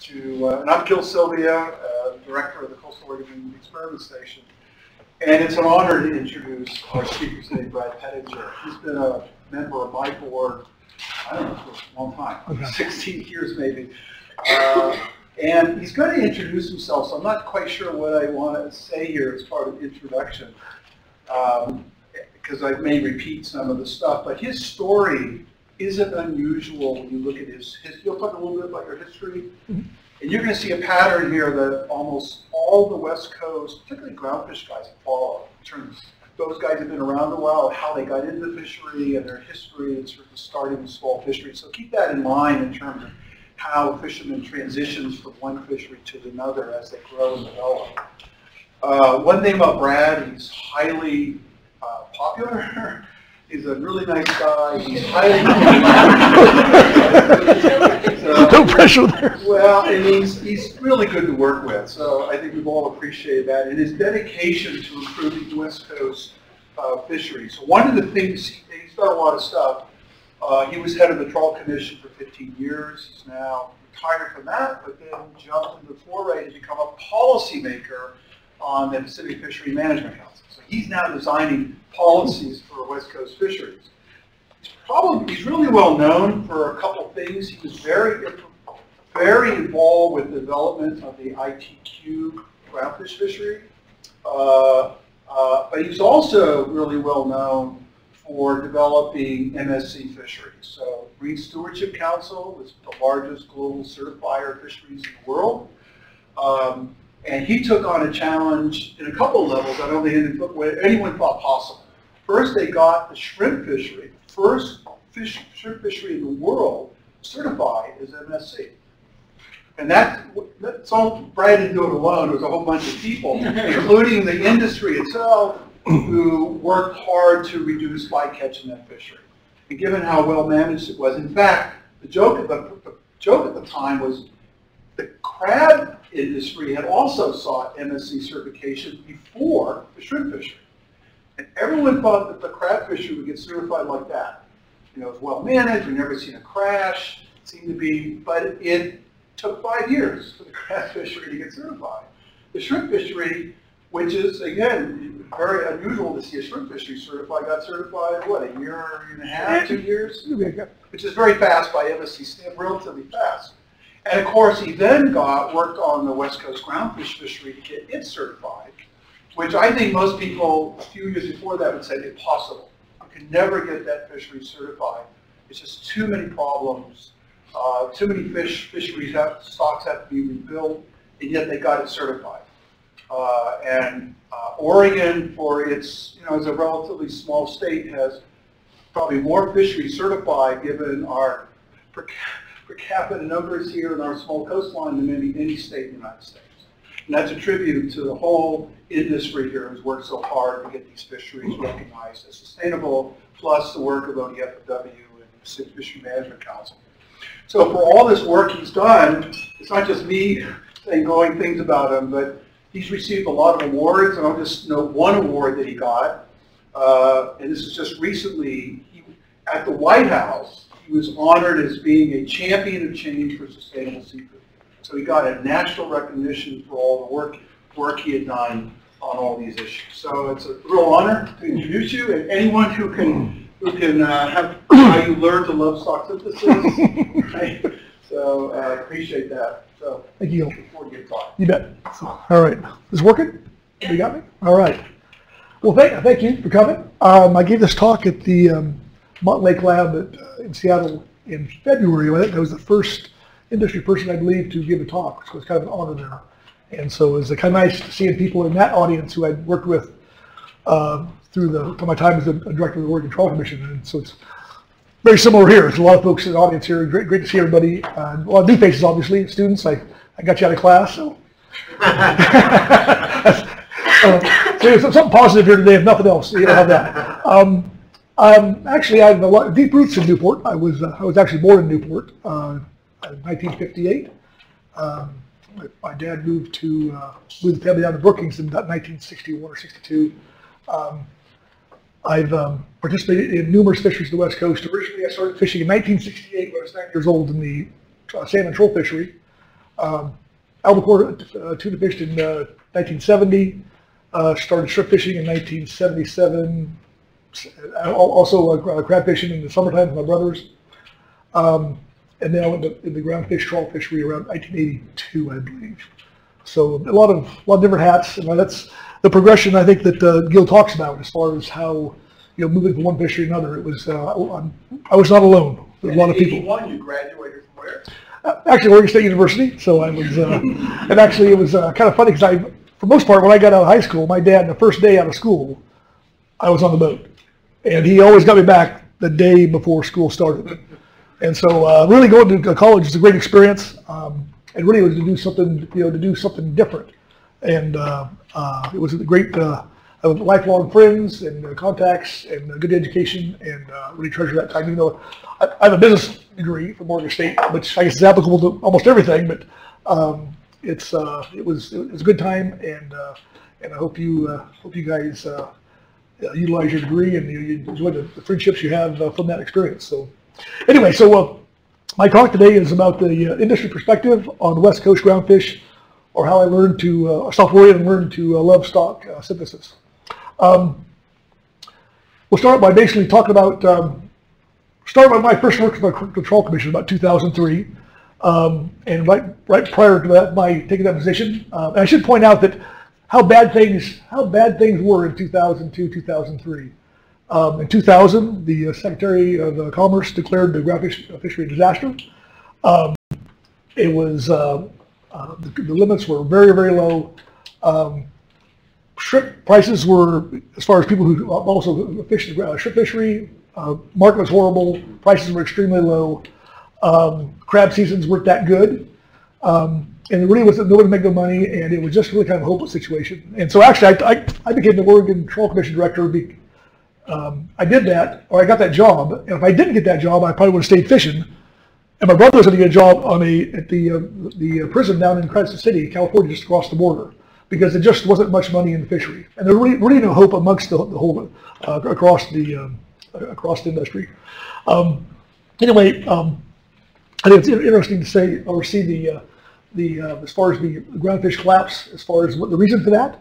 to, uh, and I'm Gil Sylvia, uh, Director of the Coastal Oregon Experiment Station. And it's an honor to introduce our speaker today, Brad Pettinger. He's been a member of my board, I don't know, for a long time, Okay. 16 years maybe. Uh, And he's going to introduce himself, so I'm not quite sure what I want to say here as part of the introduction. Because I may repeat some of the stuff, but his story isn't unusual when you look at his, his you'll talk a little bit about your history. Mhm. And you're going to see a pattern here that almost all the West Coast, particularly groundfish guys, follow. In terms, those guys have been around a while, how they got into the fishery and their history and sort of starting with small fishery. So keep that in mind in terms of how fishermen transitions from one fishery to another as they grow and develop. Uh, one thing about Brad, he's highly uh, popular. He's a really nice guy. He's highly. So- No pressure there. well, and he's, he's really good to work with, so I think we've all appreciated that, and his dedication to improving West Coast uh, fisheries. So one of the things, he- he's done a lot of stuff. Uh, He was head of the Trawl Commission for 15 years, he's now retired from that, but then jumped into the foray to become a policymaker on the Pacific Fishery Management Council. So he's now designing policies for West Coast fisheries. He's probably, he's really well known for a couple things. He was very, very involved with the development of the ITQ groundfish fishery. Uh, uh, But he's also really well known for developing MSC fisheries. So Marine Stewardship Council is the largest global certifier of fisheries in the world. Um, And he took on a challenge in a couple levels think anyone- anyone thought possible. First, they got the shrimp fishery, first fish, shrimp fishery in the world certified as MSC. And that, that's all, Brad didn't do it alone, it was a whole bunch of people, including the industry itself, who worked hard to reduce bycatch in that fishery. And given how well managed it was, in fact, the joke, at the, the joke at the time was the crab industry had also sought MSC certification before the shrimp fishery. And everyone thought that the crab fishery would get certified like that. You know, it was well managed, We've never seen a crash, it seemed to be, but it took five years for the crab fishery to get certified. The shrimp fishery, which is, again, very unusual to see a shrimp fishery certified, got certified, what, a year and a half, two years? which is very fast by MSC stamp, relatively fast. And of course, he then got, worked on the West Coast groundfish fishery to get it certified, which I think most people, a few years before that, would say impossible. You can never get that fishery certified. It's just too many problems, uh, too many fish, fisheries have, stocks have to be rebuilt, and yet they got it certified. Uh, and uh, Oregon, for its, you know, as a relatively small state, has probably more fisheries certified given our per per capita numbers here and our small coastline than any, any state in the United States. And that's a tribute to the whole industry here who's worked so hard to get these fisheries recognized as sustainable, plus the work of ODFW and the Fishery Management Council. So for all this work he's done, it's not just me saying glowing things about him, but he's received a lot of awards, and I'll just note one award that he got. Uh, and this is just recently, he, at the White House, he was honored as being a champion of change for sustainable seafood. So he got a national recognition for all the work, work he had done on all these issues. So it's a real honor to introduce you, and anyone who can, who can uh, have how you learn to love stock synthesis, right? So uh, I appreciate that. So Thank you. looking forward to your talk. You bet. All right. Is it working? You got me? All right. Well, thank, thank you for coming. Um, I gave this talk at the um, Montlake Lab at, uh, in Seattle in February. I think I was the first industry person, I believe, to give a talk, so it's kind of an honor there. And so it was kind of nice seeing people in that audience who I'd worked with uh, through the through my time as the director of the Oregon Trawl Commission. And so it's very similar here. There's a lot of folks in the audience here. Great, great to see everybody. Uh, a lot of new faces, obviously, students. I, I got you out of class, so. Uh, so something positive here today, if nothing else. You don't have that. Um, um, actually, I have a lot deep roots in Newport. I was uh, I was actually born in Newport uh, 1958. Um, my, dad moved to uh, moved the family down to Brookings in about 1961 or 62. Um, I've um, participated in numerous fisheries on the West Coast. Originally, I started fishing in 1968 when I was nine years old in the uh, salmon troll fishery. Um, albacore uh, tuna fished in uh, 1970. Uh, started strip fishing in 1977. Uh, Also crab fishing in the summertime with my brothers. Um, and then I went to in the ground fish trawl fishery around 1982, I believe. So a lot of a lot of different hats, and that's the progression I think that uh, Gil talks about as far as how you know moving from one fishery to another. It was uh, I was not alone. There were a lot of people. You graduated from where? Uh, Actually, Oregon State University. So I was, uh, and actually it was uh, kind of funny because I, for most part, when I got out of high school, my dad, the first day out of school, I was on the boat, and he always got me back the day before school started. And so, uh, really going to college is a great experience, um, and really was to do something, you know, to do something different. And uh, uh, it was a great, uh, lifelong friends and uh, contacts and good education, and uh, really treasure that time. Even though I, I have a business degree from Oregon State, which I guess is applicable to almost everything, but um, it's it was it was a good time, and and I hope you hope you guys utilize your degree and you, you enjoy the, the friendships you have from that experience. So, anyway, so uh, my talk today is about the uh, industry perspective on West Coast groundfish, or how I learned to uh, stopped worrying and learned to uh, love stock uh, synthesis. Um, we'll start by basically talking about um, start by my first work for the Trawl Commission about 2003. Um, and right, right prior to that, my taking that position, and I should point out that how bad things, how bad things were in 2002, 2003. Um, in 2000, the uh, Secretary of uh, Commerce declared the fish, fishery disaster. Um, it was, uh, uh, the, the limits were very, very low. Um, shrimp prices were, as far as people who also fish the uh, shrimp fishery, uh, market was horrible. Prices were extremely low. Um, crab seasons weren't that good. Um, and it really wasn't, nobody made no money, and it was just really kind of a hopeless situation. And so actually, I, I, I became the Oregon Trawl Commission Director. Um, I did that, or I got that job, and if I didn't get that job, I probably would have stayed fishing. And my brother was going to get a job on a, at the, uh, the uh, prison down in Crescent City, California, just across the border, because there just wasn't much money in the fishery. And there really, really no hope amongst the, the whole, uh, across the, um, across the industry. Um, anyway, um, I think it's interesting to say or see the, uh, the, uh, as far as the groundfish collapse, as far as what the reason for that.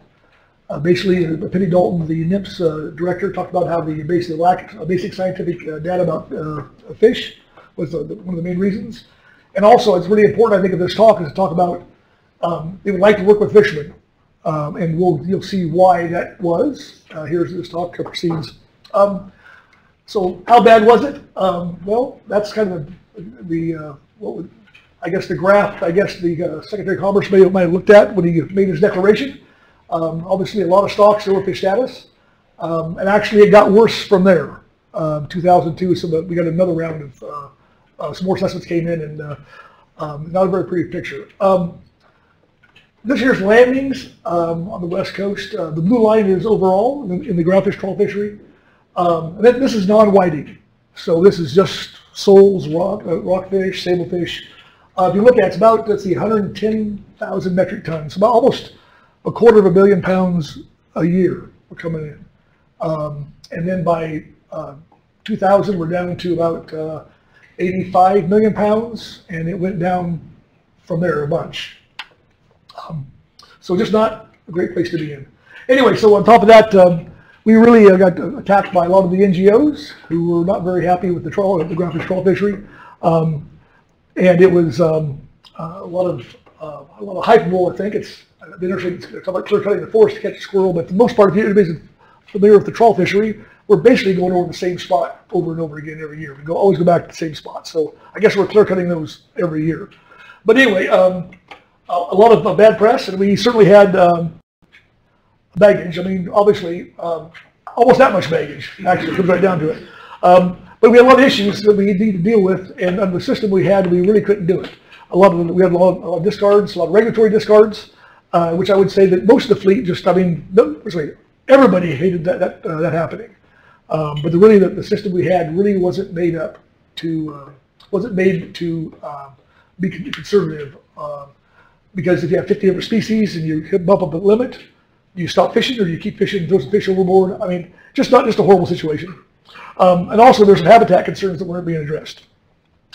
Uh, basically, uh, Penny Dalton, the NMFS uh, director, talked about how the basic lack of basic scientific uh, data about uh, fish was uh, one of the main reasons. And also, it's really important, I think, of this talk is to talk about um, they would like to work with fishermen, um, and we'll you'll see why that was. Uh, here's this talk proceeds. Um, so how bad was it? Um, well, that's kind of the, the uh, what would, I guess the graph, I guess the uh, Secretary of Commerce may, might have looked at when he made his declaration. Um, obviously, a lot of stocks are overfish status, um, and actually it got worse from there. Um, 2002, so we got another round of uh, uh, some more assessments came in, and uh, um, not a very pretty picture. Um, this year's landings um, on the west coast, uh, the blue line is overall in, in the groundfish trawl fishery. And then this is non-whiting, so this is just soles, rock, uh, rockfish, sablefish. Uh, if you look at it, it's about let's see, 110,000 metric tons, about almost a quarter of a billion pounds a year were coming in. Um, and then by uh, 2000, we're down to about uh, 85 million pounds, and it went down from there a bunch. Um, so just not a great place to be in. Anyway, so on top of that, um, we really uh, got attacked by a lot of the NGOs who were not very happy with the trawl, the groundfish trawl fishery, um, and it was um, uh, a lot of uh, a lot of hyperbole. I think it's interesting. It's about clear cutting the forest to catch a squirrel, but for the most part, if anybody's familiar with the trawl fishery, we're basically going over the same spot over and over again every year. We go always go back to the same spot. So I guess we're clear cutting those every year. But anyway, um, a a lot of uh, bad press, and we certainly had um, baggage. I mean, obviously, um, almost that much baggage, actually, comes right down to it. Um, but we had a lot of issues that we need to deal with, and under the system we had, we really couldn't do it. A lot of, we had a lot of, a lot of discards, a lot of regulatory discards, uh, which I would say that most of the fleet just, I mean, no, sorry, everybody hated that, that, uh, that happening. Um, but the, really, the, the system we had really wasn't made up to, uh, wasn't made to uh, be conservative. Um, because if you have 50 different species and you bump up the limit, you stop fishing or you keep fishing, throw some fish overboard. I mean, just not just a horrible situation. Um, and also there's some habitat concerns that weren't being addressed.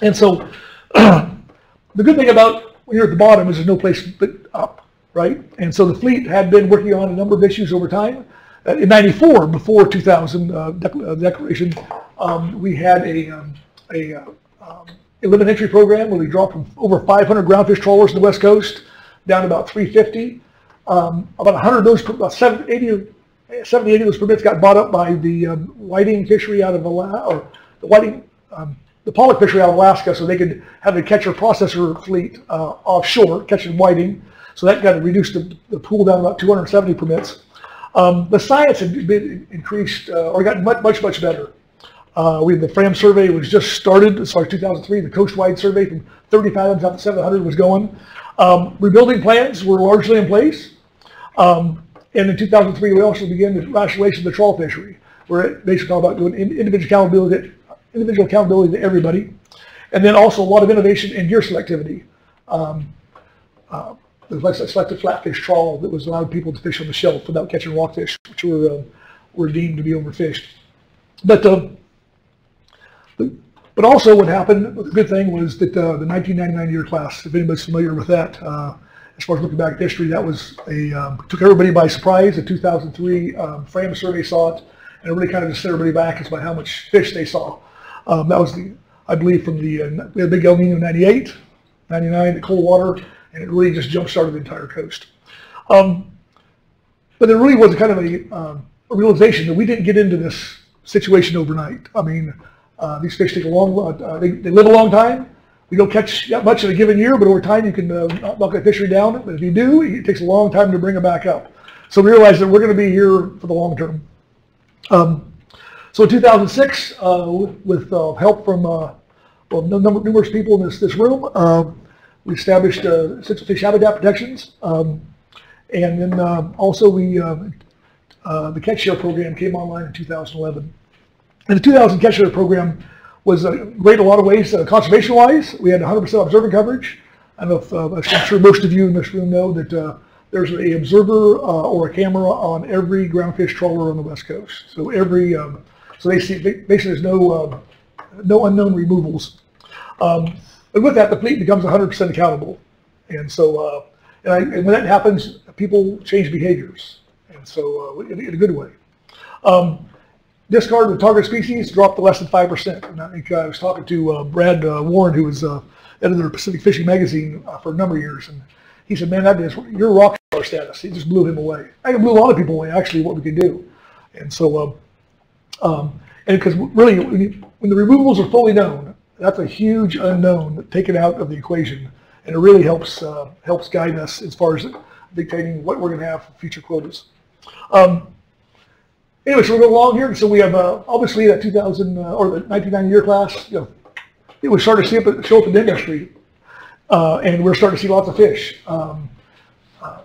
And so the good thing about when you're at the bottom, is there's no place but up, right? And so the fleet had been working on a number of issues over time. Uh, in '94, before 2000 uh, dec- uh, declaration, um, we had a um, a uh, um, limit entry program where we dropped from over 500 groundfish trawlers on the west coast down to about 350. Um, about 100 of those, about 70, 80, 70, 80 of those permits got bought up by the um, whiting fishery out of Alaska, or the whiting, um, the pollock fishery out of Alaska, so they could have a catcher processor fleet uh, offshore catching whiting. So that got reduced the, the pool down about 270 permits. Um, the science had been increased uh, or gotten much, much, much better. Uh, we the FRAM survey was just started as far as 2003. The coastwide survey from 30 fathoms out to 700 was going. Um, rebuilding plans were largely in place. Um, and in 2003, we also began the rationalization of the trawl fishery, where it basically talked about doing individual accountability, individual accountability to everybody, and then also a lot of innovation in gear selectivity. Um, uh, there was like a selected flatfish trawl that was allowed people to fish on the shelf without catching rockfish, which were uh, were deemed to be overfished. But um, but also what happened, the good thing was that uh, the 1999 year class, if anybody's familiar with that, uh, as far as looking back at history, that was a, um, took everybody by surprise. The 2003 um, survey saw it, and it really kind of just set everybody back as by how much fish they saw. Um, that was the, I believe from the, uh, we had a big El Nino in 98, 99, the cold water, and it really just jump-started the entire coast. Um, but there really was a kind of a, um, a realization that we didn't get into this situation overnight. I mean, uh, these fish take a long, uh, they, they live a long time. We don't catch that much in a given year, but over time you can uh, knock that fishery down. But if you do, it takes a long time to bring them back up. So we realized that we're going to be here for the long term. Um, so in 2006, uh, with uh, help from uh, well, number, numerous people in this, this room, uh, we established uh, Fish Habitat Protections. Um, and then um, also we, um, uh, the catch share program came online in 2011. And the 2000 catch share program was uh, great in a lot of ways, uh, conservation-wise. We had 100% observer coverage. I know if, uh, I'm sure most of you in this room know that uh, there's a observer uh, or a camera on every groundfish trawler on the west coast. So every, um, so they see, basically there's no, no unknown removals. Um, and with that, the fleet becomes 100% accountable. And so, uh, and, I, and when that happens, people change behaviors. And so, uh, in, in a good way. Um, discard the target species dropped to less than 5%. And I think I was talking to uh, Brad uh, Warren, who was uh, editor of Pacific Fishing Magazine uh, for a number of years. And he said, man, that is your rock star status. It just blew him away. I blew a lot of people away, actually, what we could do. And so, um, and because really, when, you, when the removals are fully known, that's a huge unknown taken out of the equation. And it really helps, uh, helps guide us as far as dictating what we're going to have for future quotas. Um, Anyway, so we're going along here, so we have, uh, obviously that 2000, uh, or the 1990 year class, you know, it was starting to see up, show up in the industry, uh, and we're starting to see lots of fish. Um, uh,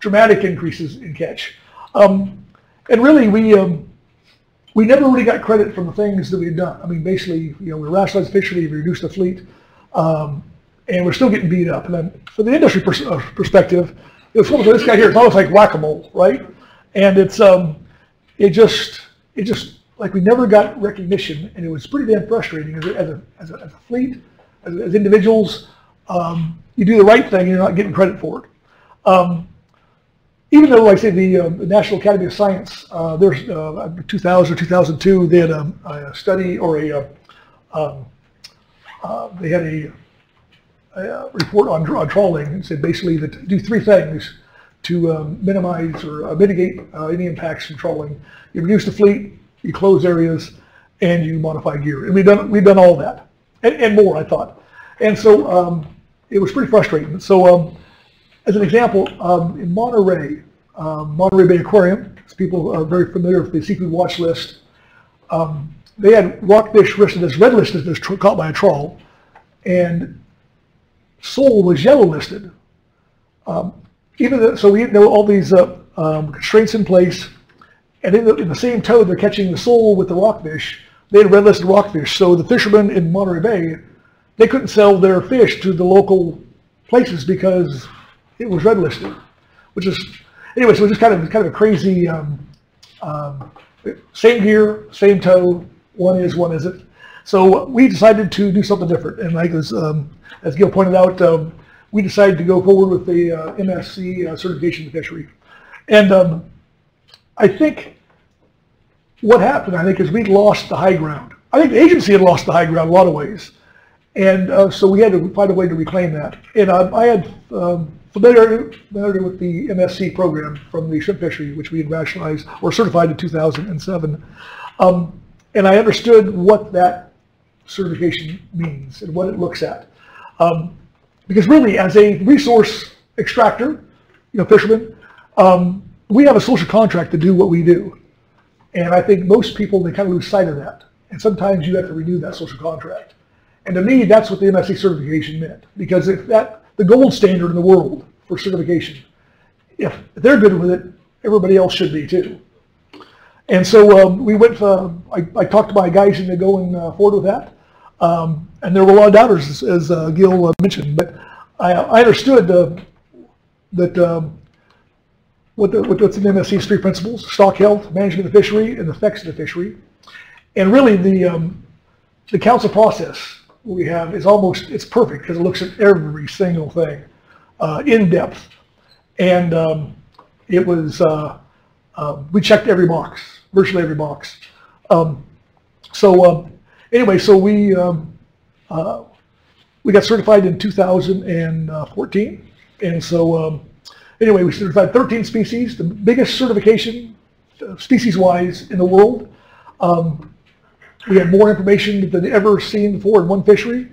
dramatic increases in catch. Um, and really, we, um, we never really got credit from the things that we had done. I mean, basically, you know, we rationalized fishery, we reduced the fleet, um, and we're still getting beat up. And then, from the industry pers- uh, perspective, it was this guy here, it's almost like whack-a-mole, right? And it's, um, it just, it just, like we never got recognition, and it was pretty damn frustrating as a, as a, as a, as a fleet, as, as individuals. Um, you do the right thing, and you're not getting credit for it. Um, even though, I say, the, uh, the National Academy of Science, uh, there's uh, 2000 or 2002, they had a, a study or a, uh, um, uh, they had a, a report on, on trawling and said basically that do three things to um, minimize or uh, mitigate uh, any impacts from trawling. You reduce the fleet, you close areas, and you modify gear. And we've done we've done all that and, and more, I thought. And so um, it was pretty frustrating. So um, as an example, um, in Monterey, um, Monterey Bay Aquarium, people are very familiar with the seafood watch list, um, they had rockfish listed as red listed as caught by a trawl, and sole was yellow listed. Um, even though, so we were all these uh, um, constraints in place, and in the, in the same tow they're catching the sole with the rockfish. They had red listed rockfish, so the fishermen in Monterey Bay, they couldn't sell their fish to the local places because it was red listed, which is anyway. So it was just kind of kind of a crazy. Um, um, same gear, same tow. One is, one isn't. So we decided to do something different, and like as um, as Gil pointed out, um, we decided to go forward with the uh, MSC uh, certification of fishery. And um, I think what happened, I think, is we lost the high ground. I think the agency had lost the high ground a lot of ways. And uh, so we had to find a way to reclaim that. And uh, I had familiarity, familiarity with the MSC program from the shrimp fishery, which we had rationalized or certified in 2007. Um, and I understood what that certification means and what it looks at. Um, because really, as a resource extractor, you know, fisherman, um, we have a social contract to do what we do. And I think most people, they kind of lose sight of that. And sometimes you have to renew that social contract. And to me, that's what the MSC certification meant. Because if that, the gold standard in the world for certification, if they're good with it, everybody else should be too. And so um, we went, uh, I, I talked to my guys into going uh, forward with that. Um, and there were a lot of doubters, as, as uh, Gil uh, mentioned. But I, I understood uh, that um, what the, what's in MSC's three principles, stock health, management of the fishery, and the effects of the fishery. And really the, um, the council process we have is almost, it's perfect because it looks at every single thing uh, in depth. And um, it was, uh, uh, we checked every box, virtually every box. Um, so um, anyway, so we, um, uh, we got certified in 2014. And so um, anyway, we certified 13 species, the biggest certification uh, species-wise in the world. Um, we had more information than ever seen before in one fishery.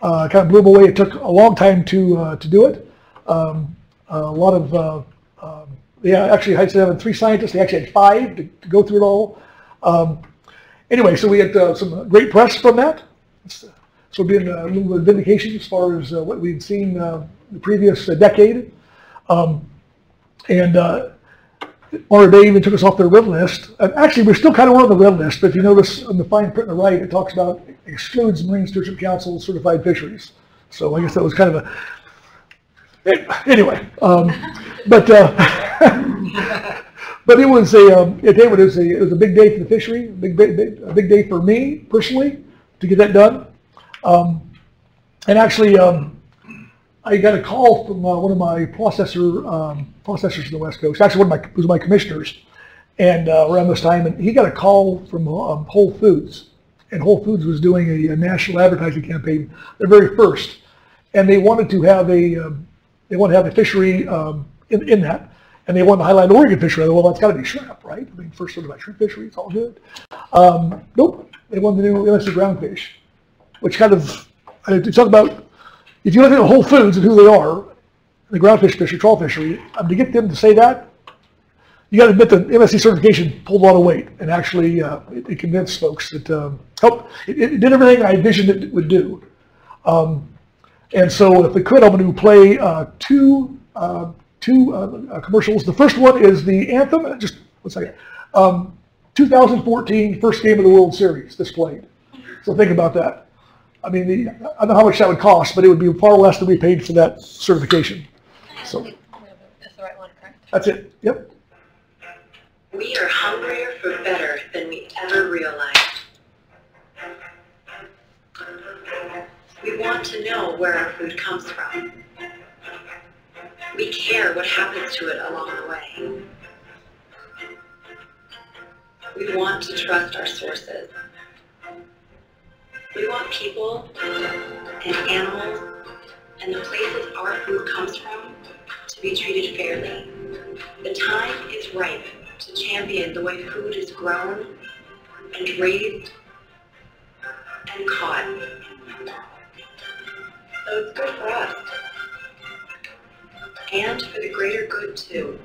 Uh, kind of blew them away. It took a long time to uh, to do it. Um, a lot of uh, um, yeah, actually, I had three scientists. They actually had five to, to go through it all. Um, anyway, so we had uh, some great press from that. So being a little bit of vindication as far as uh, what we'd seen the previous decade. Um, and or they even took us off their red list. And actually, we're still kind of on the red list, but if you notice on the fine print on the right, it talks about excludes Marine Stewardship Council certified fisheries. So I guess that was kind of a, anyway. Um, but uh, but it was a, um, it, was a, it was a big day for the fishery, a big, big, a big day for me personally to get that done. Um, and actually, um, I got a call from uh, one of my processor um, processors in the West Coast. Actually, one of my was my commissioners, and uh, around this time, and he got a call from um, Whole Foods, and Whole Foods was doing a, a, national advertising campaign, their very first, and they wanted to have a um, they wanted to have a fishery um, in, in that, and they wanted to highlight Oregon fishery. Well, that's got to be shrimp, right? I mean, first sort of like shrimp fishery, it's all good. Um, nope, they wanted to do MSC groundfish, which kind of I talk about if you look at Whole Foods and who they are, the groundfish fishery, trawl fishery, um, to get them to say that, you got to admit that MSC certification pulled a lot of weight and actually uh, it, it, convinced folks that um, helped. It, it, did everything I envisioned it would do. Um, and so, if we could, I'm going to play uh, two uh, two uh, commercials. The first one is the anthem. Just one second. Um, 2014 first game of the World Series displayed. So think about that. I mean, the, I don't know how much that would cost, but it would be far less than we paid for that certification. So That's the right one, correct? that's it. Yep. We are hungrier for better than we ever realized. We want to know where our food comes from. We care what happens to it along the way. We want to trust our sources. We want people and animals and the places our food comes from to be treated fairly. The time is ripe to champion the way food is grown and raised and caught. So it's good for us. And for the greater good too.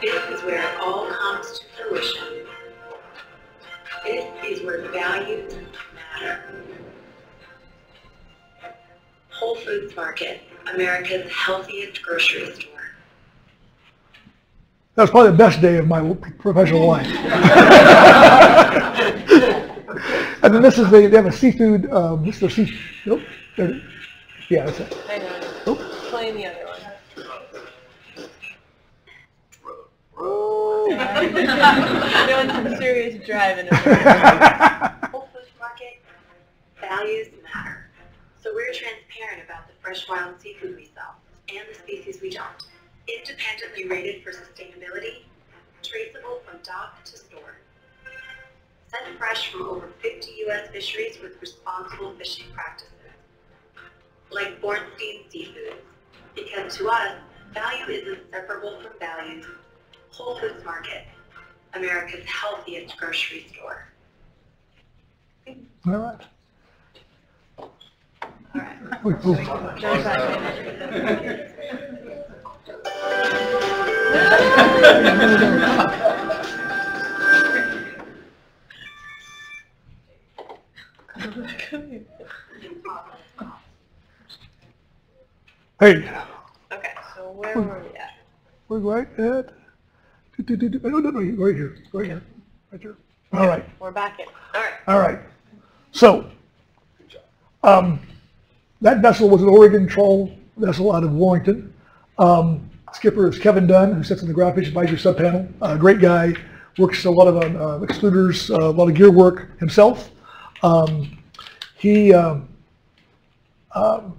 This is where it all comes to fruition. Where values matter. Whole Foods Market, America's healthiest grocery store. That was probably the best day of my professional life. and then this is the, they have a seafood, um, this is their sea, nope, there- yeah, that's it. I know. Nope. Playing the other one. Doing some serious driving. Whole Foods Market, values matter. So we're transparent about the fresh wild seafood we sell and the species we don't. Independently rated for sustainability, traceable from dock to store. Sent fresh from over 50 U.S. fisheries with responsible fishing practices. Like Bornstein Seafoods, because to us, value is inseparable from values. Whole Foods Market, America's healthiest grocery store. All right. All right. We- John's back. Hey, Okay, so where were we at? we're right at, do, do, do, no, no, no, right here, right here, right here. All right. We're back in. All right. All right. So, um, that vessel was an Oregon trawl vessel out of Warrenton. Um, skipper is Kevin Dunn, who sits in the groundfish advisory subpanel. Uh, great guy, works a lot of um, uh, extruders, uh, a lot of gear work himself. Um, he um, um,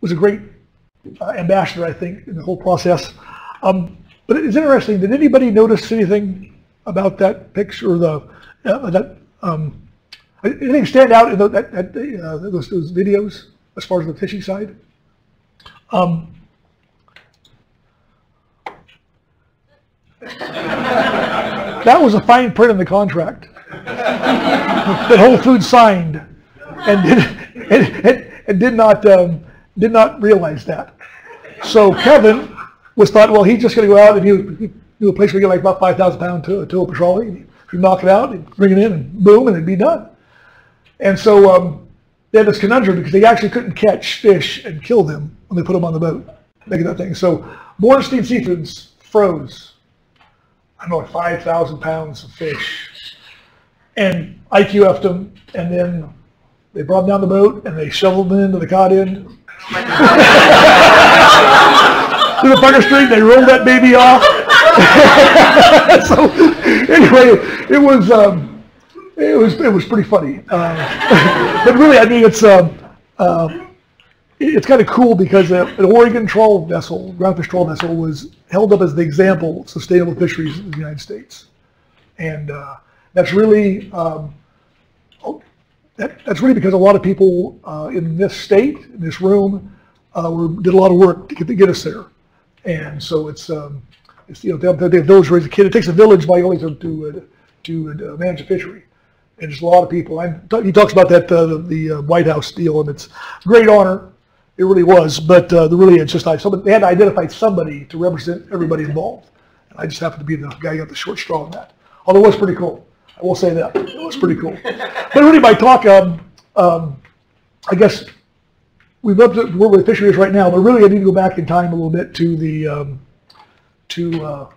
was a great uh, ambassador, I think, in the whole process. Um, but it's interesting. Did anybody notice anything about that picture the uh, that um, anything stand out in the, that, that, uh, those, those videos as far as the fishing side? Um, that was a fine print in the contract that Whole Foods signed and did, and, and, and did not um, did not realize that. So Kevin was thought, well, he's just going to go out and he, he knew a place where you get like about 5,000 pound to, to a trolley. You knock it out, and bring it in, and boom, and it'd be done. And so um, they had this conundrum because they actually couldn't catch fish and kill them when they put them on the boat, making that thing. So Bornstein Seafoods froze, I don't know, like 5,000 pounds of fish. And IQF'd them, and then they brought them down the boat, and they shoveled them into the cod end. to the Parker Street, they rolled that baby off. so anyway, it was um, it was it was pretty funny. Uh, but really, I mean, it's um, uh, it's kind of cool because uh, an Oregon trawl vessel, groundfish trawl vessel, was held up as the example of sustainable fisheries in the United States, and uh, that's really um, oh, that, that's really because a lot of people uh, in this state, in this room, uh, did a lot of work to get, to get us there. And so it's, um, it's you know, they, they village raise a kid. It takes a village by only to, to, uh, to uh, manage a fishery. And there's a lot of people. I, he talks about that, uh, the, uh, White House deal, and it's a great honor. It really was. But uh, the, really, it's just like somebody, they had to identify somebody to represent everybody involved. And I just happened to be the guy who got the short straw on that. Although it was pretty cool. I will say that. It was pretty cool. But really, my talk, um, um, I guess we'd love to work with fisheries right now, but really I need to go back in time a little bit to the um, to uh,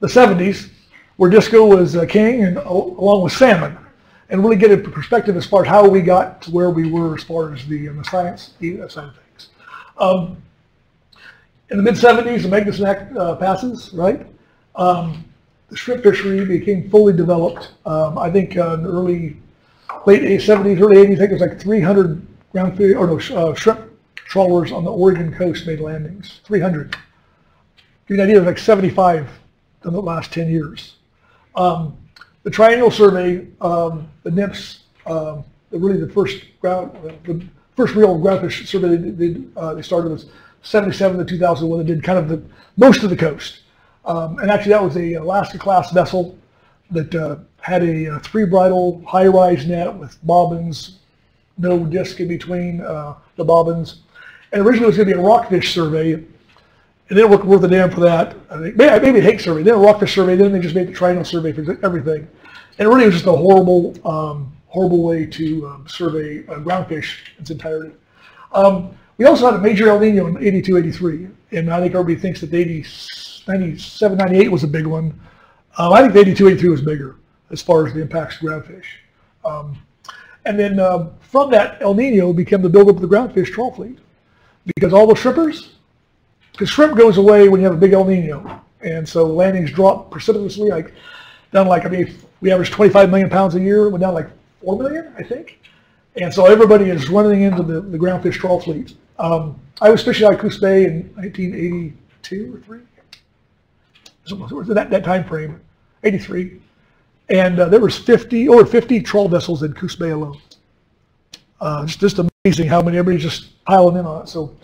the 70s, where disco was uh, king, and al- along with salmon, and really get a perspective as far as how we got to where we were as far as the, um, the science side of things. Um, in the mid 70s, the Magnuson Act uh, passes, right? Um, the shrimp fishery became fully developed. Um, I think uh, in the early, late 70s, early 80s, I think it was like 300 ground or no, uh, shrimp trawlers on the Oregon coast made landings. 300. Give you an idea, of like 75 in the last 10 years. Um, the Triennial Survey, um, the NMFS, um, really the first the first real groundfish survey they, did, uh, they started was 77 to 2001. They did kind of the most of the coast. Um, and actually, that was a Alaska class vessel that uh, had a, uh three bridle high rise net with bobbins, no disc in between uh, the bobbins. And originally it was going to be a rockfish survey, and they didn't work worth a damn for that. I think, maybe, maybe a hake survey, then a rockfish survey, then they just made the triennial survey for everything. And it really was just a horrible, um, horrible way to um, survey uh, groundfish in its entirety. Um, we also had a major El Nino in 82, 83, and I think everybody thinks that the 80, 97, 98 was a big one. Um, I think the 82, 83 was bigger as far as the impacts to groundfish. Um, and then um, from that, El Nino became the buildup of the groundfish trawl fleet because all the shrimpers, because shrimp goes away when you have a big El Nino, and so landings drop precipitously, like down like I mean we average 25 million pounds a year, went down like 4 million, I think. And so everybody is running into the, the groundfish trawl fleet. Um, I was fishing out of Coos Bay in 1982 or three, something in that, that time frame, 83. And uh, there was 50, over 50 trawl vessels in Coos Bay alone. Uh, it's just amazing how many, everybody's just piling in on it. So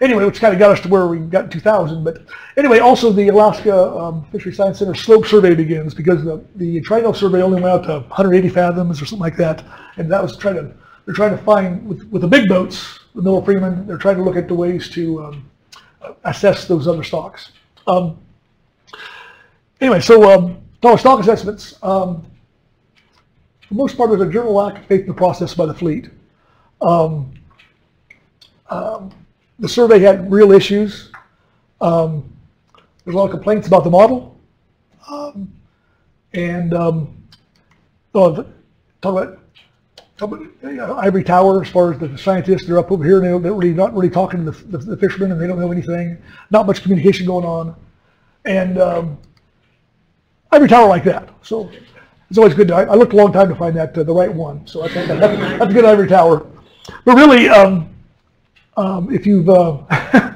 anyway, which kind of got us to where we got in 2000. But anyway, also the Alaska um, Fishery Science Center slope survey begins because the, the triennial survey only went out to 180 fathoms or something like that. And that was trying to, they're trying to find, with, with the big boats, the Miller Freeman, they're trying to look at the ways to um, assess those other stocks. Um, anyway, so um, dollar stock assessments. Um, for the most part, there's a general lack of faith in the process by the fleet. Um, um, the survey had real issues. Um, there's a lot of complaints about the model. Um, and um, talk about, talk about uh, Ivory Tower as far as the scientists, they're up over here and they're- really not really talking to the, the, the fishermen and they don't know anything. Not much communication going on. And um, Ivory Tower like that. So it's always good. To, I, I looked a long time to find that uh, the right one. So I think that, that's a good Ivory Tower. But really, um, um, if you've uh,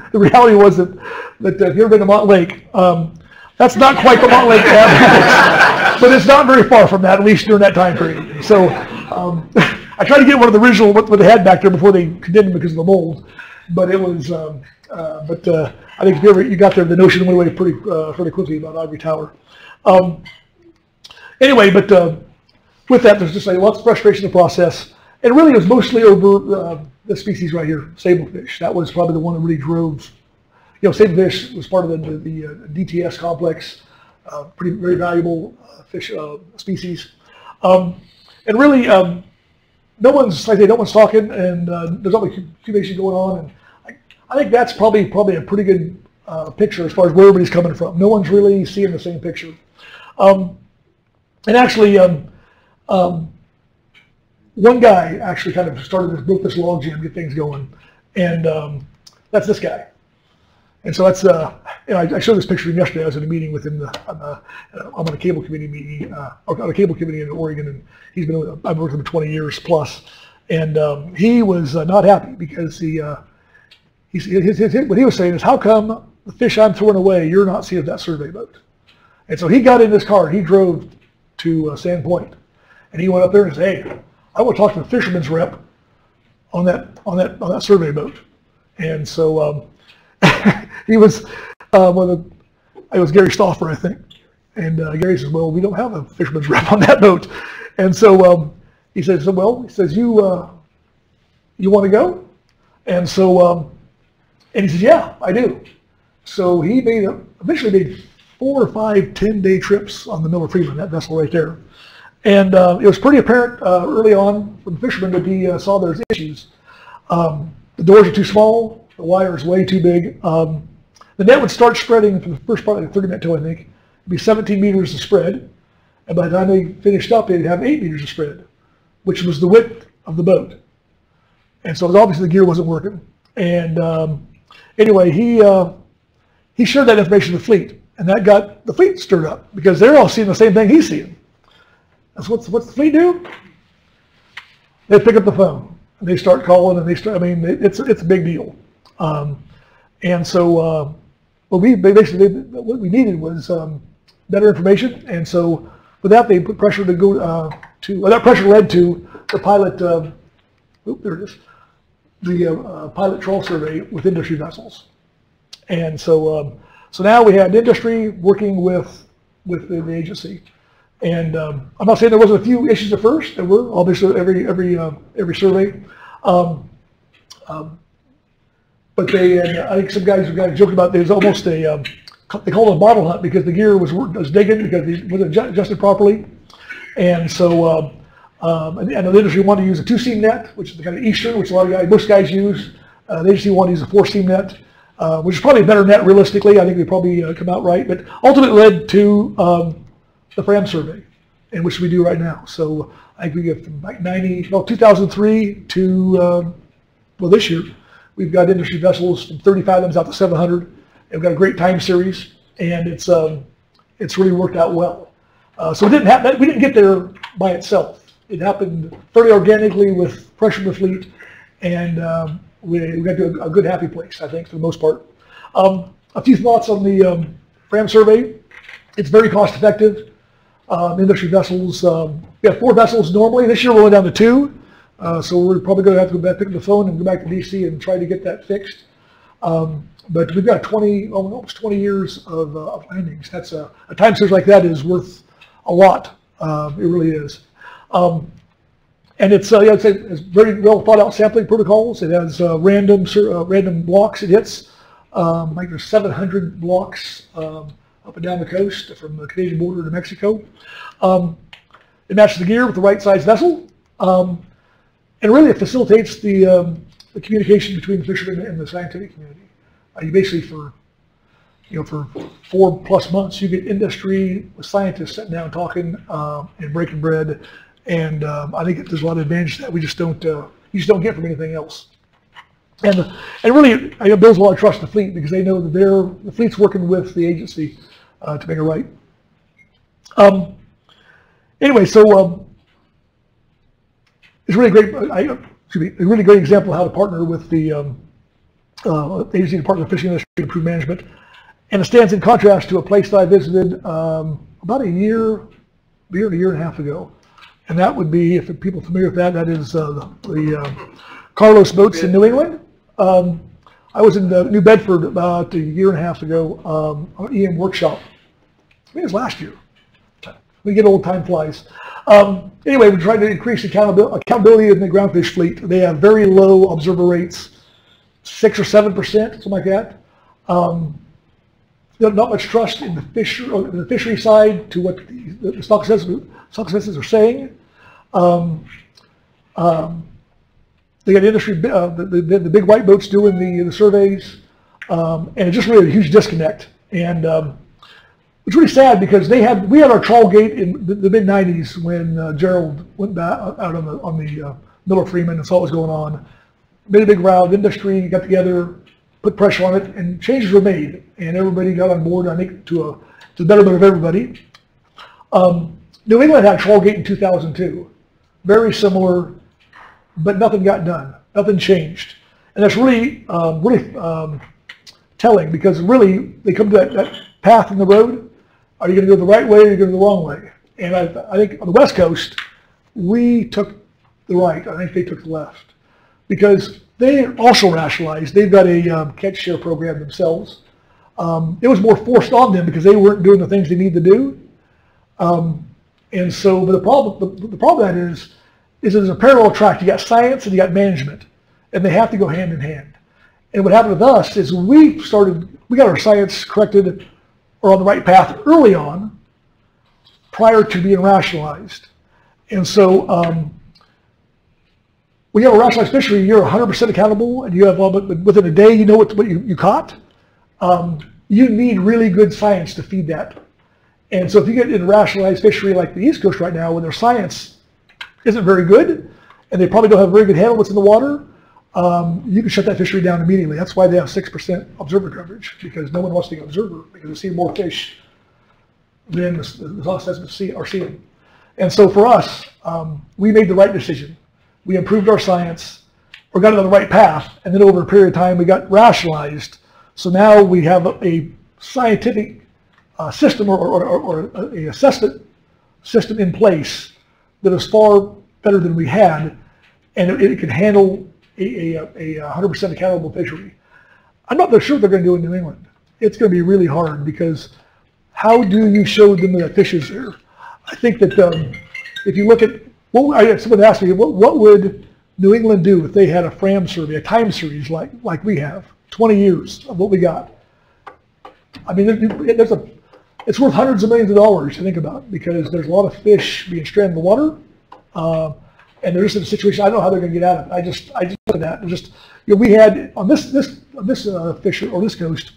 the reality was that that uh, if you've ever been to Montlake, um, that's not quite the Montlake average, but it's not very far from that, at least during that time period. So um, I tried to get one of the original what, what they had back there before they condemned them because of the mold, but it was. Um, uh, but uh, I think if you ever you got there, the notion went away pretty uh, pretty quickly about Ivory Tower. Um, anyway, but uh, with that, there's just a lots of frustration in the process. And really, it was mostly over uh, the species right here, sablefish. That was probably the one that really drove. You know, sablefish was part of the, the, the uh, DTS complex, uh, pretty very valuable uh, fish uh, species. Um, and really, um, no one's like they no one's talking, and uh, there's always accumulation going on. And I, I think that's probably probably a pretty good picture as far as where everybody's coming from. No one's really seeing the same picture. Um, and actually, um, um, one guy actually kind of started this, built this log jam, get things going, and um, that's this guy. And so that's, uh, you know, I, I showed this picture to him yesterday. I was in a meeting with him. Uh, I'm, uh, I'm on a cable committee meeting, uh, on a cable committee in Oregon, and he's been, I've worked with him 20 years plus. And um, he was uh, not happy because he, uh, his, his, his, what he was saying is, how come the fish I'm throwing away, you're not seeing that survey boat? And so he got in his car, he drove to uh, Sand Point, and he went up there and said, hey, I to talk to the fisherman's rep on that, on that, on that survey boat. And so um, he was, uh, one of the, it was Gary Stauffer, I think. And uh, Gary says, well, we don't have a fisherman's rep on that boat. And so um, he says, well, he says, you, uh, you want to go? And so, um, and he says, yeah, I do. So he made, a, eventually made four or five 10-day trips on the Miller Freeman, that vessel right there. And uh, it was pretty apparent uh, early on from the fishermen that he uh, saw there's issues. Um, the doors are too small, the wire is way too big. Um, the net would start spreading for the first part of the 30 minute tow, I think. It'd be 17 meters of spread. And by the time they finished up, they'd have 8 meters of spread, which was the width of the boat. And so it was obviously the gear wasn't working. And um, anyway, he, uh, he shared that information with the fleet. And that got the fleet stirred up because they're all seeing the same thing he's seeing. That's what's, what's the fleet do? They pick up the phone and they start calling and they start, I mean, it's, it's a big deal. Um, and so, uh, what we basically, what we needed was, um, better information. And so with that, they put pressure to go, uh, to, well, that pressure led to the pilot, um, oop, there it is, the, uh, uh, pilot trawl survey with industry vessels. And so, um, so now we had industry working with, with the agency. And um, I'm not saying there wasn't a few issues at first. There were obviously every every uh, every survey. Um, um, but they and I think some guys got joked about there's almost a um, they call it a bottle hunt because the gear was was digging because it wasn't adjusted properly, and so. Um, um, and, and the industry wanted to use a two-seam net, which is the kind of Eastern, which a lot of guys, most guys use. Uh, the agency wanted to use a four-seam net, uh, which is probably a better net realistically. I think they probably uh, come out right, but ultimately led to um, the FRAM survey, in which we do right now. So I think we get from like 90, well, 2003 to, um, well, this year, we've got industry vessels from 35 of them out to 700. And we've got a great time series, and it's um, it's really worked out well. Uh, so it didn't have, we didn't get there by itself. It happened fairly organically with pressure in the fleet, and um, we, we got to a, a good happy place, I think, for the most part. Um, a few thoughts on the um, FRAM survey. It's very cost effective. Um, industry vessels, um, we have four vessels normally. This year we're only down to two. Uh, so we're probably going to have to go back, pick up the phone and go back to DC and try to get that fixed. Um, but we've got 20, almost 20 years of, uh, of landings. That's a, a time series like that is worth a lot. Um, it really is. Um, and it's, uh, yeah, say it's very well thought out sampling protocols. It has uh, random, uh, random blocks it hits. Um, like there's 700 blocks um, up and down the coast from the Canadian border to Mexico. Um, it matches the gear with the right size vessel. Um, and really it facilitates the, um, the communication between the fishermen and the scientific community. Uh, you basically for, you know, for four plus months, you get industry with scientists sitting down talking um, and breaking bread. And um, I think there's a lot of advantage that we just don't, uh, you just don't get from anything else. And, and really, it builds a lot of trust in the fleet because they know that they're, the fleet's working with the agency uh, to make it right. Um, anyway, so um, it's really great. I, excuse me, a really great example of how to partner with the um, uh, agency Department of Fishing Industry to improve management. And it stands in contrast to a place that I visited um, about a year, year and a year and a half ago. And that would be, if people are familiar with that, that is uh, the, uh, Carlos Boats in New England. Um, I was in the New Bedford about a year and a half ago um, on EM workshop. I it was last year. We get old time flies. Um, anyway, we're trying to increase accountability, accountability in the groundfish fleet. They have very low observer rates, six or seven percent, something like that. Um, not much trust in the fish, in the fishery side to what the, the stock assessors, stock assessors are saying. Um, um, they got industry, uh, the, the, the, big white boats doing the, the surveys, um, and it's just really a huge disconnect. And um, it's really sad because they had we had our trawl gate in the, the mid '90s when uh, Gerald went back out on the on the uh, Miller Freeman and saw what was going on. Made a big round. Industry got together, put pressure on it, and changes were made, and everybody got on board. I think to a to the betterment of everybody. Um, New England had trawl gate in 2002, very similar, but nothing got done. Nothing changed, and that's really um, really um, telling because really they come to that, that path in the road are you going to go the right way or are you going to go the wrong way? And I, I think on the West Coast, we took the right. I think they took the left because they also rationalized. They've got a um, catch share program themselves. Um, it was more forced on them because they weren't doing the things they need to do. Um, and so, but the problem, the, the problem that is, is there's a parallel track. You got science and you got management, and they have to go hand in hand. And what happened with us is we started, we got our science corrected or on the right path early on prior to being rationalized. And so um, when you have a rationalized fishery, you're 100% accountable and you have, well, but within a day you know what, what you, you caught. Um, you need really good science to feed that. And so if you get in rationalized fishery like the East Coast right now, when their science isn't very good, and they probably don't have a very good handle what's in the water, um, you can shut that fishery down immediately. That's why they have 6% observer coverage, because no one wants to be an observer, because they see more fish than the, the are seeing. And so for us, um, we made the right decision. We improved our science, or got it on the right path, and then over a period of time, we got rationalized. So now we have a, a scientific uh, system or, or, or, or a assessment system in place that is far better than we had, and it, it can handle a, a, a 100% accountable fishery. I'm not sure what they're going to do in New England. It's going to be really hard because how do you show them that fish is there? I think that um, if you look at, well, I, someone asked me, what, what would New England do if they had a FRAM survey, a time series like, like we have, 20 years of what we got? I mean, there's a, it's worth hundreds of millions of dollars to think about because there's a lot of fish being stranded in the water. Uh, and they're just in a situation. I don't know how they're going to get out of it. I just, I just said that. Just, you know, we had on this, this, on this uh, fish or this coast,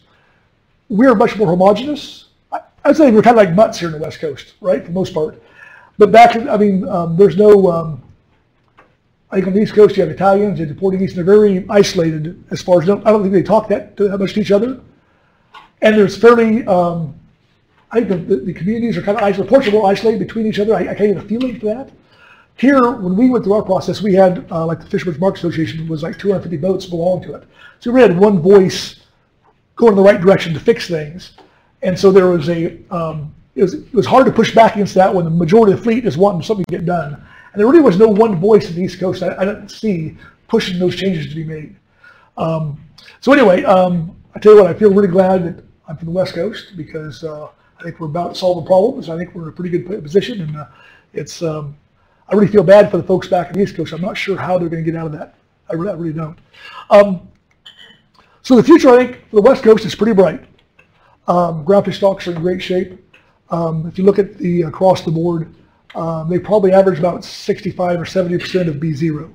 we're much more homogenous. I, I'd say we're kind of like mutts here in the West Coast, right, for the most part. But back, I mean, um, there's no. Um, I think on the East Coast you have Italians, you have the Portuguese, and they're very isolated as far as I don't think they talk that, that much to each other. And there's fairly, um, I think the, the, communities are kind of isolated. Portugal isolated between each other. I, I can't get a feeling for that. Here, when we went through our process, we had, uh, like the Fisherman's Market Association was like 250 boats belong to it. So we had one voice going in the right direction to fix things. And so there was a, um, it was, it was hard to push back against that when the majority of the fleet is wanting something to get done. And there really was no one voice in the East Coast I, I didn't see pushing those changes to be made. Um, so anyway, um, I tell you what, I feel really glad that I'm from the West Coast because uh, I think we're about to solve the problems. I think we're in a pretty good position, and uh, it's. Um, I really feel bad for the folks back in the East Coast. I'm not sure how they're going to get out of that. I really, I really don't. Um, so the future, I think, for the West Coast is pretty bright. Um, groundfish stocks are in great shape. Um, if you look at the across the board, um, they probably average about 65 or 70 percent of B0.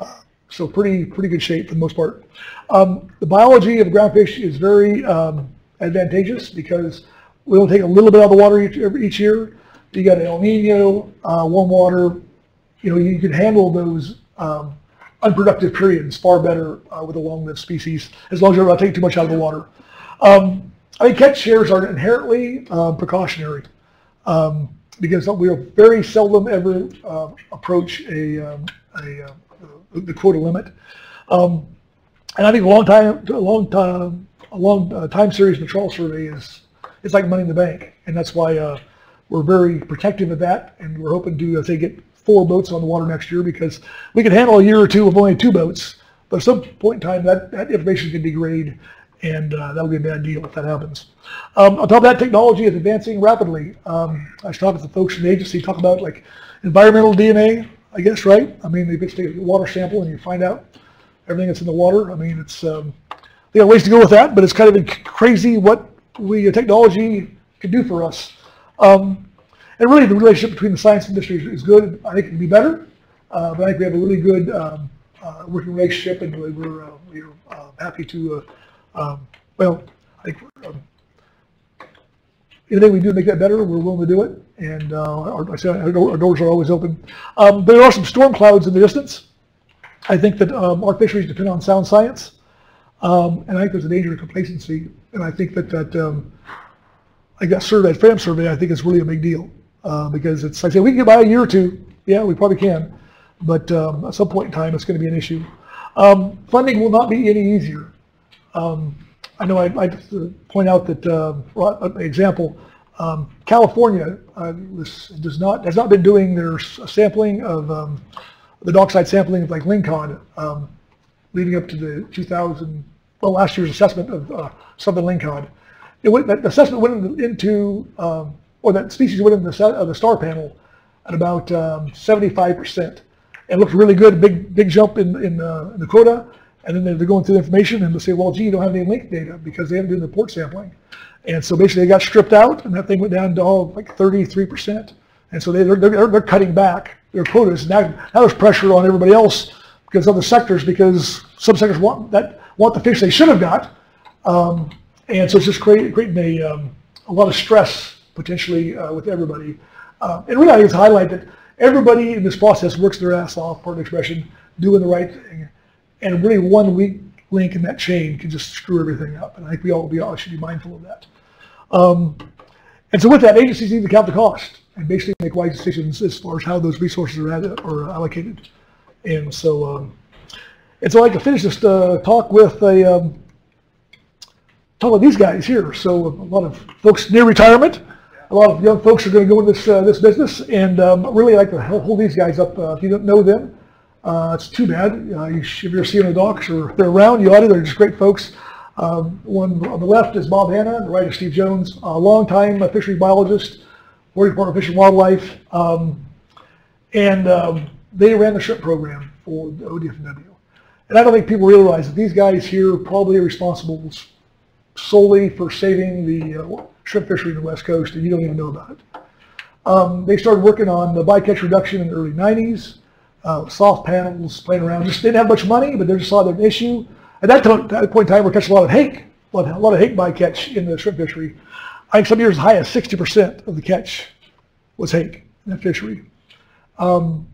Uh, so pretty pretty good shape for the most part. Um, the biology of groundfish is very um, advantageous because we only take a little bit out of the water each, each year. You got El Nino, uh, warm water, you know, you can handle those um, unproductive periods far better uh, with a long-lived species as long as you're not taking too much out of the water. Um, I think catch shares are inherently uh, precautionary um, because we are very seldom ever uh, approach a, um, a uh, the quota limit. Um, and I think a long time, a long time, a long time series trawl survey is it's like money in the bank, and that's why uh, we're very protective of that, and we're hoping to, I think, get four boats on the water next year because we can handle a year or two of only two boats, but at some point in time, that, that information can degrade, and uh, that'll be a bad deal if that happens. Um, on top of that, technology is advancing rapidly. Um, I was talking to the folks in the agency, talk about like environmental DNA, I guess, right? I mean, they just take a water sample and you find out everything that's in the water. I mean, it's um, they got ways to go with that, but it's kind of crazy what we uh, technology can do for us. Um, and really, the relationship between the science industry is, good. I think it can be better, uh, but I think we have a really good um, uh, working relationship, and we're uh, we're uh, happy to. Uh, um, well, I think um, anything we do to make that better, we're willing to do it. And uh, our, I said our, doors are always open. Um, there are some storm clouds in the distance. I think that um, our fisheries depend on sound science, um, and I think there's a danger of complacency. And I think that that I got survey, FRAM survey, I think is really a big deal uh, because it's like say we can get by a year or two. Yeah, we probably can, but um, at some point in time, it's going to be an issue. Um, funding will not be any easier. Um, I know I, I uh, point out that, uh, an example, um, California uh, does not, has not been doing their sampling of um, the dockside sampling of like lingcod um, leading up to the 2000, well, last year's assessment of uh, southern lingcod. It went, assessment went into- um, or that species went into the, uh, the star panel at about um, 75%. It looked really good, big big jump in in, uh, in the quota, and then they're, going through the information and they say, well, gee, you don't have any link data because they haven't done the port sampling, and so basically they got stripped out, and that thing went down to all like 33%, and so they, they're, they're they're cutting back their quotas. Now now there's pressure on everybody else because other sectors because some sectors want that want the fish they should have got, um, and so it's just creating creating a um, a lot of stress potentially uh, with everybody. Uh, and really, I just highlight that everybody in this process works their ass off, pardon expression, doing the right thing. And really, one weak link in that chain can just screw everything up. And I think we all, we all should be mindful of that. Um, and so with that, agencies need to count the cost and basically make wise decisions as far as how those resources are, added, are allocated. And so, um, and so I'd like to finish this uh, talk with a um, talk with these guys here. So a lot of folks near retirement, a lot of young folks are going to go into this uh, this business, and um, really like to hold these guys up. Uh, if you don't know them, uh, it's too bad. Uh, you if you're seeing the docks or they're around, you ought to. They're just great folks. Um, one on the left is Bob Hanna, the right is Steve Jones, a longtime fisheries biologist, Oregon Department of Fish and Wildlife, um, and um, they ran the shrimp program for the ODFW. And I don't think people realize that these guys here probably are responsible solely for saving the uh, shrimp fishery in the West Coast, and you don't even know about it. Um, they started working on the bycatch reduction in the early 90s, uh, soft panels, playing around. Just didn't have much money, but they just saw an issue. At that, time, that point in time, we're catching a lot of hake, a lot, a lot of hake bycatch in the shrimp fishery. I think some years as high as 60% of the catch was hake in that fishery. Um,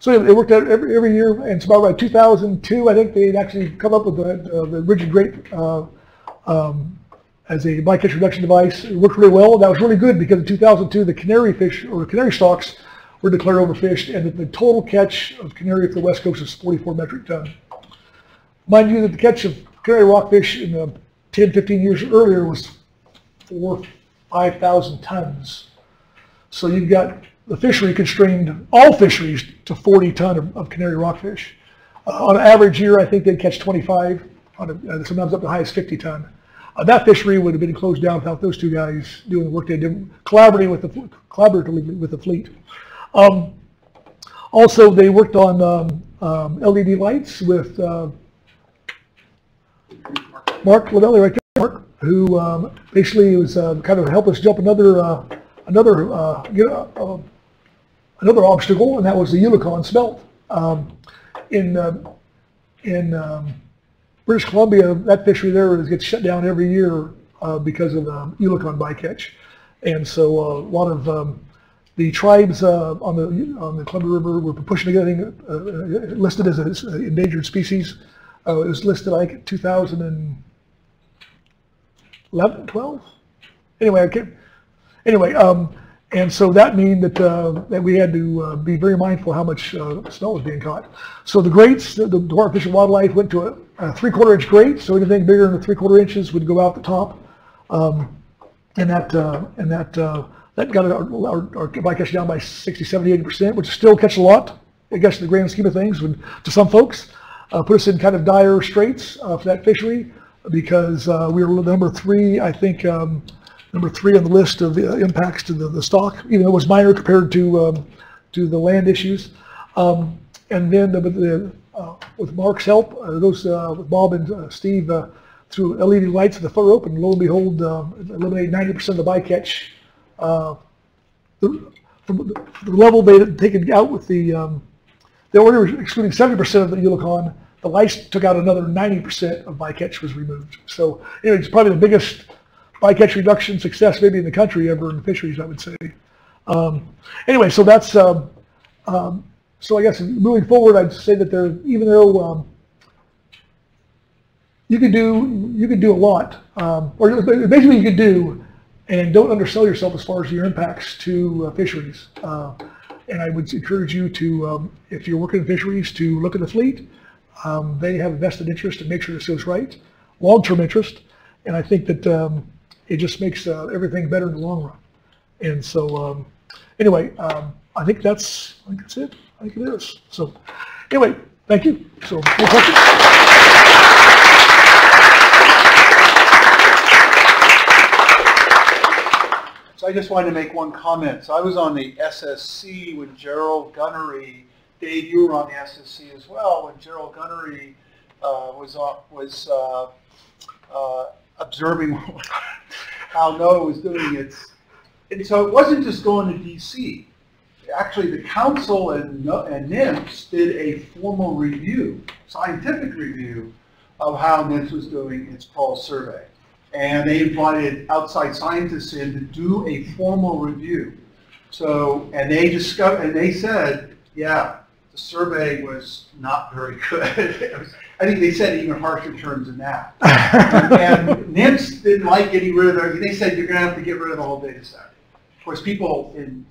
so they worked out every, every year, and it's about like 2002, I think they'd actually come up with the, uh, the rigid grate uh, um, as a bycatch reduction device. It worked really well. That was really good because in 2002, the canary fish or canary stocks were declared overfished, and the total catch of canary for the west coast is 44 metric ton. Mind you that the catch of canary rockfish in the 10, 15 years earlier was four, 5,000 tons. So you've got the fishery constrained all fisheries to 40 ton of, of canary rockfish. Uh, on average year, I think they'd catch 25, on a, uh, sometimes up to high as 50 ton. Uh, that fishery would have been closed down without those two guys doing the work they did, collaborating with the collaboratively with the fleet. Um, also, they worked on um, um, LED lights with uh, Mark Lomeli right there, Mark, who um, basically was uh, kind of helped us jump another uh, another uh, get, uh, another obstacle, and that was the eulachon smelt. Um, in in um, British Columbia, that fishery there gets shut down every year uh, because of um, eulachon bycatch, and so uh, a lot of um, the tribes uh, on the on the Columbia River were pushing to get it uh, uh, listed as an endangered species. Uh, it was listed like 2011, 12. Anyway, can't, anyway, um, and so that mean that uh, that we had to be very mindful how much snow was being caught. So the grates, the the Department of Fish and Wildlife went to a, a three-quarter inch grate, so anything bigger than three-quarter inches would go out the top. Um, and that, uh, and that, uh, that got our, our, our bycatch down by 60, 70, 80%, which is still catch a lot, I guess in the grand scheme of things, when, to some folks. Uh, put us in kind of dire straits, uh, for that fishery, because, uh, we were number three, I think, um, number three on the list of impacts to the, the stock, even though it was minor compared to, um, to the land issues. Um, and then the, the, uh, with Mark's help, uh, those, uh, with Bob and uh, Steve, uh, through LED lights at the footrope, and lo and behold, uh, eliminated ninety percent of the bycatch. Uh, the, from the the level they had taken out with the, um, they were excluding seventy percent of the eulachon, the lights took out another ninety percent of bycatch was removed. So anyway, it's probably the biggest bycatch reduction success maybe in the country ever in fisheries, I would say. Um, anyway, so that's, um, um, so I guess moving forward, I'd say that there, even though, um, you could do, you could do a lot, um, or basically you could do, and don't undersell yourself as far as your impacts to uh, fisheries. Uh, and I would encourage you to, um, if you're working in fisheries, to look at the fleet. Um, they have a vested interest to make sure this goes right, long-term interest, and I think that um, it just makes uh, everything better in the long run. And so, um, anyway, I think that's, I think that's it. I think it is. So, anyway, thank you. So, more questions? So I just wanted to make one comment. So I was on the SSC when Gerald Gunnery, Dave, you were on the SSC as well, when Gerald Gunnery uh, was, on- was uh, uh, observing how NOAA was doing its, and so it wasn't just going to DC. Actually, the council and and NMFS did a formal review, scientific review, of how NMFS was doing its pulse survey. And they invited outside scientists in to do a formal review. So, and they discovered, and they said, yeah, the survey was not very good. Was- I think they said even harsher terms than that. And NMFS didn't like getting rid of their, they said you're gonna have to get rid of the whole data set. Of course, people in,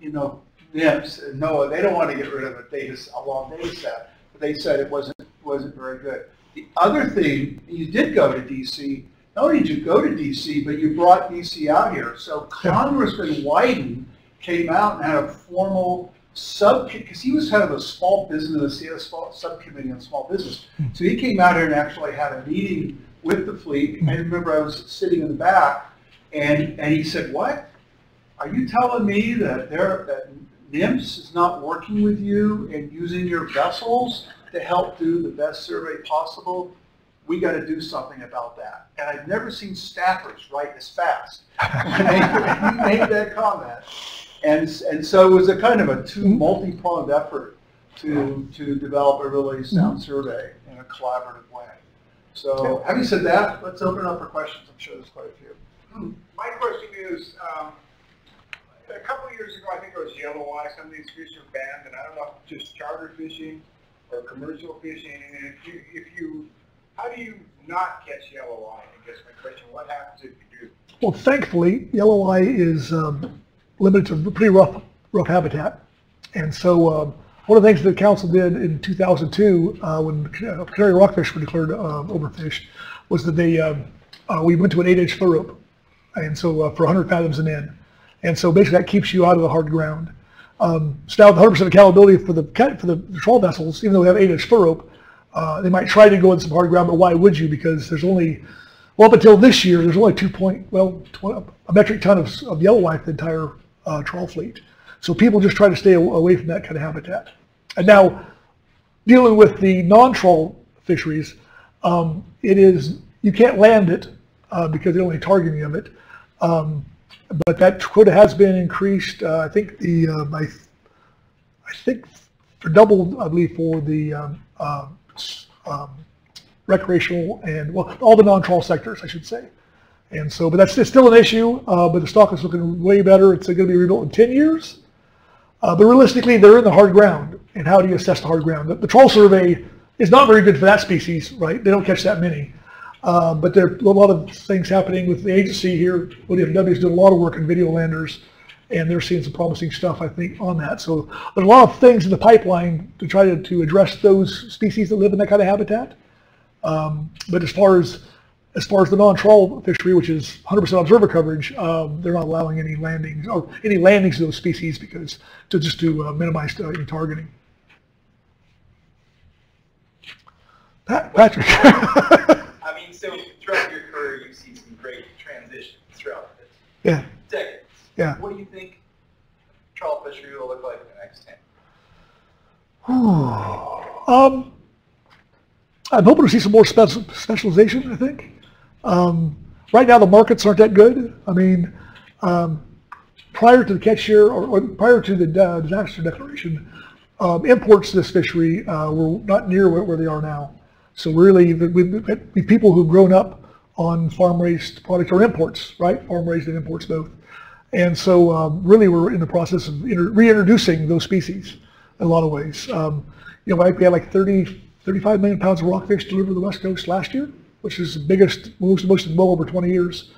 you know, NMFS and NOAA, they don't want to get rid of a data, s- a long data set, but they said it wasn't, wasn't very good. The other thing, you did go to DC, not only did you go to DC, but you brought DC out here. So Congressman Wyden came out and had a formal sub, because he was head of a small business, he had a small subcommittee on small business. Hmm. So he came out here and actually had a meeting with the fleet. I remember I was sitting in the back, and, and he said, what? Are you telling me that there, that NMFS is not working with you and using your vessels to help do the best survey possible? We got to do something about that. And I've never seen staffers write as fast when they he made that comment. And, and so it was a kind of a two mm-hmm. multi-pronged effort to, to develop a really mm-hmm. sound survey in a collaborative way. So having said that, let's open it up for questions. I'm sure there's quite a few. Hmm. My question is, um, a couple of years ago, I think it was yellow eye, some of these fish are banned, and I don't know if it's just charter fishing or commercial fishing, and if you, if you, how do you not catch yellow eye? I guess my question, what happens if you do? Well, thankfully, yellow eye is um, limited to pretty rough, rough habitat. And so um, one of the things that the council did in 2002, uh, when uh, Canary rockfish were declared um, overfished, was that they, um, uh, we went to an eight-inch footrope, and so uh, for 100 fathoms and in. And so basically that keeps you out of the hard ground. Um, so now with 100% accountability for the for the trawl vessels, even though we have eight-inch footrope, uh, they might try to go in some hard ground, but why would you? Because there's only, well, up until this year, there's only two point, well, tw- a metric ton of, of yellow life the entire uh, trawl fleet. So people just try to stay away from that kind of habitat. And now, dealing with the non-trawl fisheries, um, it is, you can't land it uh, because they're only targeting of it. Um, but that quota has been increased. Uh, I think the, um, I, I think for double, I believe, for the um, uh, um, recreational and, well, all the non-trawl sectors, I should say. And so, but that's still an issue, uh, but the stock is looking way better. It's going to be rebuilt in 10 years. Uh, but realistically, they're in the hard ground. And how do you assess the hard ground? The, the trawl survey is not very good for that species, right? They don't catch that many. Uh, but there are a lot of things happening with the agency here. ODFW is doing a lot of work in video landers, and they're seeing some promising stuff, I think, on that. So there's a lot of things in the pipeline to try to, to address those species that live in that kind of habitat. Um, but as far as as far as the non-trawl fishery, which is 100% observer coverage, um, they're not allowing any landings or any landings of those species because to just to uh, minimize uh, targeting. Pat, Patrick. So throughout your career, you see some great transitions throughout the yeah, decades. Yeah. What do you think trawl fishery will look like in the next 10? um, I'm hoping to see some more spec- specialization. I think. Um, right now, the markets aren't that good. I mean, um, prior to the catch year or, or prior to the uh, disaster declaration, um, imports to this fishery uh, were not near where, where they are now. So really, the, we people who've grown up on farm-raised products or imports, right? Farm-raised and imports both. And so um, really we're in the process of reintroducing those species in a lot of ways. Um, you know, we had like 30, 35 million pounds of rockfish delivered to the West Coast last year, which is the biggest, most, most in well over 20 years.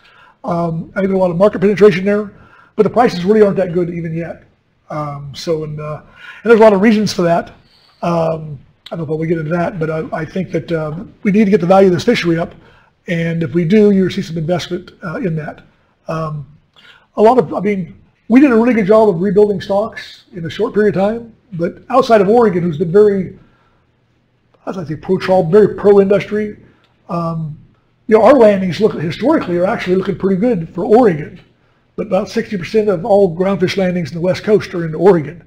Um, I think a lot of market penetration there, but the prices really aren't that good even yet. Um, so, and, uh, and there's a lot of reasons for that. I don't know if we get into that, but I, I think that um, we need to get the value of this fishery up. And if we do, you'll see some investment uh, in that. Um, a lot of, I mean, we did a really good job of rebuilding stocks in a short period of time, but outside of Oregon, who's been very, as I say, pro-trawl, very pro-industry, um, you know, our landings look historically are actually looking pretty good for Oregon, but about 60% of all groundfish landings in the West Coast are in Oregon.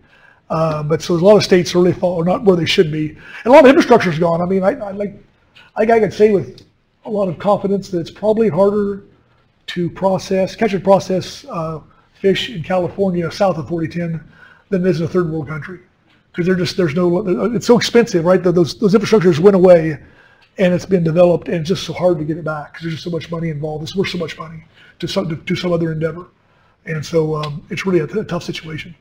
Uh, but so there's a lot of states really fall, not where they should be, and a lot of infrastructure's gone. I mean, I, I like, I, I could say with a lot of confidence that it's probably harder to process, catch and process uh, fish in California south of 4010 than it is in a third world country. Because they're just, there's no, it's so expensive, right? Those, those infrastructures went away and it's been developed and it's just so hard to get it back because there's just so much money involved. It's worth so much money to some, to, to some other endeavor. And so um, it's really a tough situation.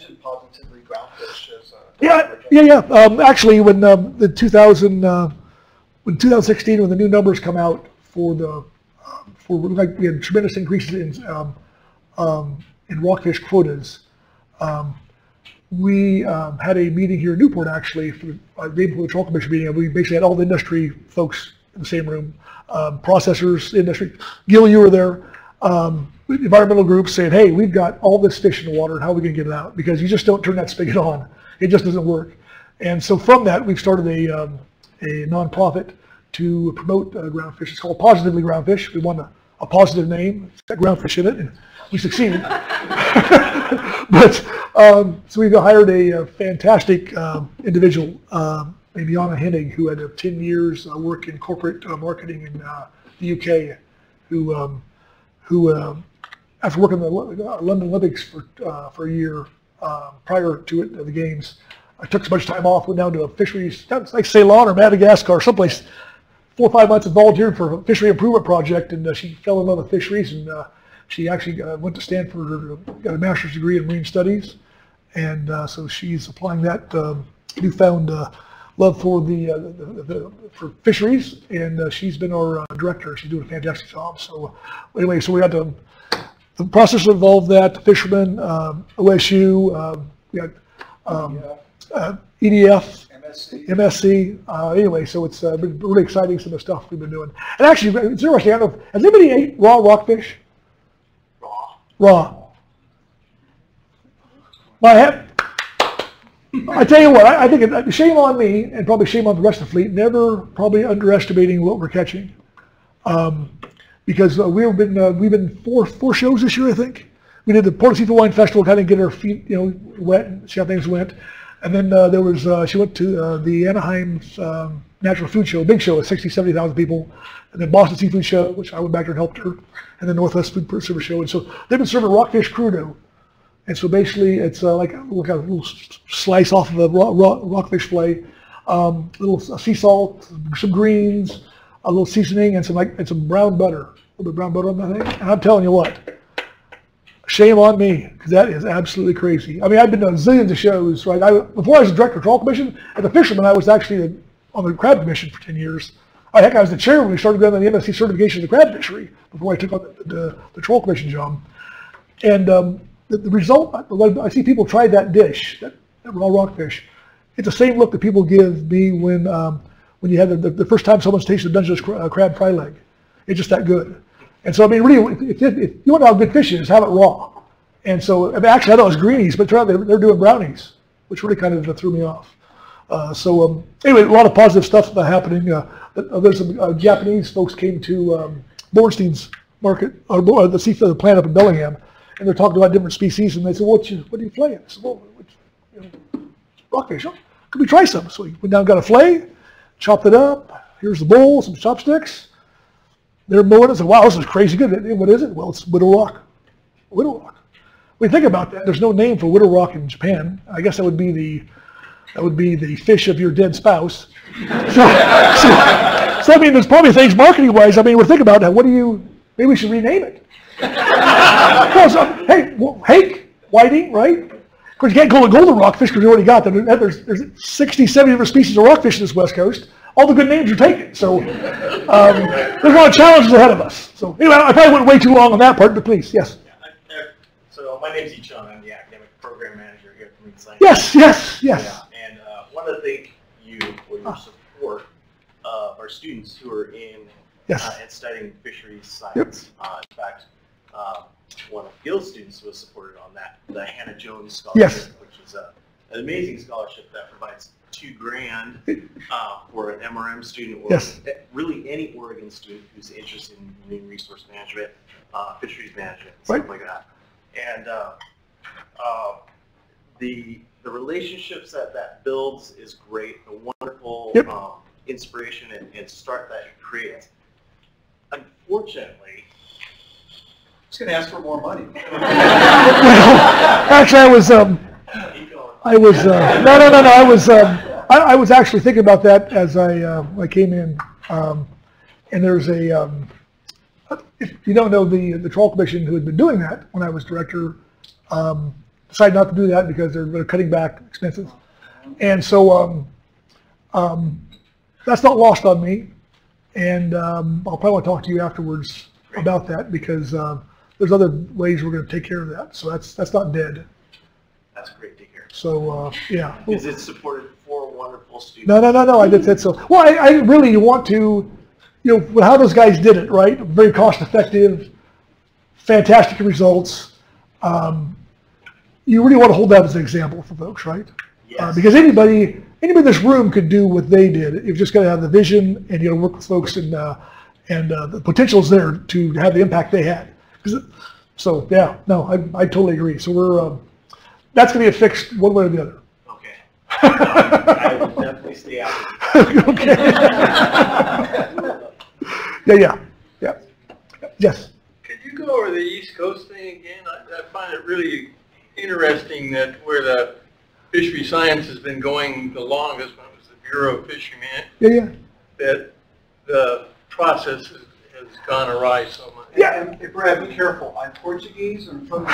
So Brad, you might mention positively groundfish as a... Yeah, yeah, yeah. Um, actually, when um, the 2000, uh, when 2016, when the new numbers come out for the, um, for like we had tremendous increases in um, um, in rockfish quotas. Um, we um, had a meeting here in Newport actually for the uh, the Trawl Commission meeting. and We basically had all the industry folks in the same room, um, processors, industry. Gil, you were there. Um, environmental groups saying, "Hey, we've got all this fish in the water. How are we going to get it out? Because you just don't turn that spigot on. It just doesn't work." And so from that, we've started a um, a nonprofit to promote uh, groundfish. It's called Positively Groundfish. We want a, a positive name. It's got groundfish in it, and we succeeded. but um, so we've hired a, uh fantastic um, individual, um, named Jana Hennig, who had uh, 10 years uh, work in corporate uh, marketing in uh, the UK, who um, who um, after working in the uh, London Olympics for uh, for a year uh, prior to it, the games, I took so much time off, went down to a fisheries, like Ceylon or Madagascar, someplace, four or five months and volunteered for a fishery improvement project, and uh, she fell in love with fisheries, and uh, she actually uh, went to Stanford, uh, got a master's degree in marine studies, and so she's applying that um, newfound love for the, uh, the, the for fisheries, and uh, she's been our uh, director. She's doing a fantastic job. So anyway, so we had to the process involved that fishermen, um, OSU, um, we got, um, uh, EDF, MSC. MSC, uh, anyway, so it's, uh, been really exciting some of the stuff we've been doing. And actually, it's interesting, I don't know, has anybody ate raw rockfish? Raw. Raw. Well, I have, I tell you what, I, I think it, shame on me, and probably shame on the rest of the fleet, never probably underestimating what we're catching. Um, because uh, we've been, uh, we've been four, four shows this year, I think. We did the Port Seafood Wine Festival, kind of get our feet, you know, wet, and see how things went. And then uh, there was, uh, she went to uh, the Anaheim um, Natural Food Show, big show, with 60, 70,000 people. And then Boston Seafood Show, which I went back there and helped her. And then Northwest Food Service Show. And so they've been serving rockfish crudo. And so basically, it's uh, like a little, slice off of a rockfish fillet, um, little sea salt, some greens, a little seasoning, and some like and some brown butter, a little bit brown butter on that thing. And I'm telling you what, shame on me because that is absolutely crazy. I mean, I've been to zillions of shows, right? I, before I was director of Trawl Commission at the Fisherman, I was actually the, on the Crab Commission for 10 years. Oh, heck, I was the chair when we started doing the MSC certification of the crab fishery before I took on the, the, the Trawl Commission job. And um, the, the result, I see people try that dish, that, that raw rockfish, it's the same look that people give me when um, when you have the, the, the first time someone's tasted a Dungeness cra- uh, crab fry leg. It's just that good. And so, I mean, really, if, if, if you want to how good fish is, have it raw. And so, I mean, actually, I thought it was greenies, but they're, they're doing brownies, which really kind of threw me off. Uh, so um, anyway, a lot of positive stuff happening. Uh, uh, there's some uh, Japanese folks came to um, Bornstein's market, or the seafood plant up in Bellingham, and they're talking about different species, and they said, "What you, what do you flay?" I said, "Well, you know, rockfish. Oh, could we try some?" So we went down, and got a flay, chopped it up. Here's the bowl, some chopsticks. They're mowing it. I said, "Wow, this is crazy good." "Eh, What is it? Well, it's widow rock. Widow rock. You think about that, there's no name for widow rock in Japan. I guess that would be the that would be the fish of your dead spouse. So, so, so I mean, there's probably things marketing wise. I mean, we're thinking about that. What do you? Maybe we should rename it. Well, so, hey, well, hake, whiting, right? Of course, you can't call it golden rockfish because you already got them. There's, there's 60, 70 different species of rockfish in this west coast. All the good names are taken. So um, there's a lot of challenges ahead of us. So anyway, I probably went way too long on that part, but please, yes. I- I- So my name's Ichon, I'm the academic program manager here at Marine Science. Yes, yes, yes. Yeah, And uh, want to thank you for your support of our students who are in Yes. uh, and studying fisheries science. Uh, In fact, uh, one of Gil's students was supported on that, the Hanna Jones Scholarship, Yes. which is a- an amazing scholarship that provides two grand uh, for an MRM student or Yes. really any Oregon student who's interested in marine resource management, uh, fisheries management, stuff like that. And uh, uh, the the relationships that that builds is great. The wonderful Yep. um, inspiration and, and start that it creates. Unfortunately, Just gonna ask for more money. Well, actually, I was, um. I was, uh, no, no, no, no, I was, um, I, I was actually thinking about that as I, uh, I came in. Um, and there's a, um, if you don't know, the, the Trawl Commission who had been doing that when I was director, um, decided not to do that because they're, they're cutting back expenses. And so, um, um, that's not lost on me. And, um, I'll probably want to talk to you afterwards about that because, uh, there's other ways we're going to take care of that. So that's, that's not dead. That's great to hear. So, uh, yeah. Is it supported four wonderful students. No, no, no, no, I did that so. Well, I, I really want to, you know, how those guys did it, right? Very cost effective, fantastic results. Um, you really want to hold that as an example for folks, right? Uh, Yes. because anybody, anybody in this room could do what they did. You've just got to have the vision and you to work with folks and, uh, and, uh, the potential's there to have the impact they had. 'Cause it- So, yeah, no, I, I totally agree. So we're, um, that's going to get fixed one way or the other. Okay. I will definitely stay out. Okay. Yeah, yeah, yeah. Yes. Could you go over the East Coast thing again? I, I find it really interesting that where the fishery science has been going the longest, when it was the Bureau of Fishery Man, Yeah, yeah. that the process has, has gone awry so much. Yeah. And, and Brad, be careful, I'm Portuguese and from the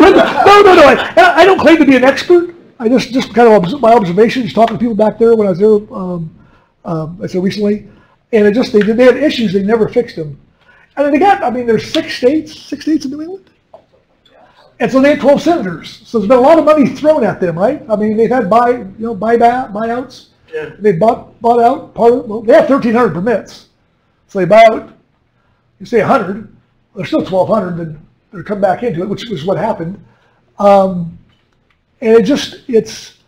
No, no, no. I, I don't claim to be an expert. I just, just kind of obs- my observations, talking to people back there when I was there, um, um, I said recently, and it just they did they had issues, they never fixed them. And then they got, I mean, there's six states, six states in New England. And so they had 12 senators. So there's been a lot of money thrown at them, right? I mean, they've had buy, you know, buyback, buyouts. Yeah. They bought, bought out part of, well, they have 1,300 permits. So they buy out, you say 100, there's still 1,200 that come back into it, which was what happened. Um, and it just, it's,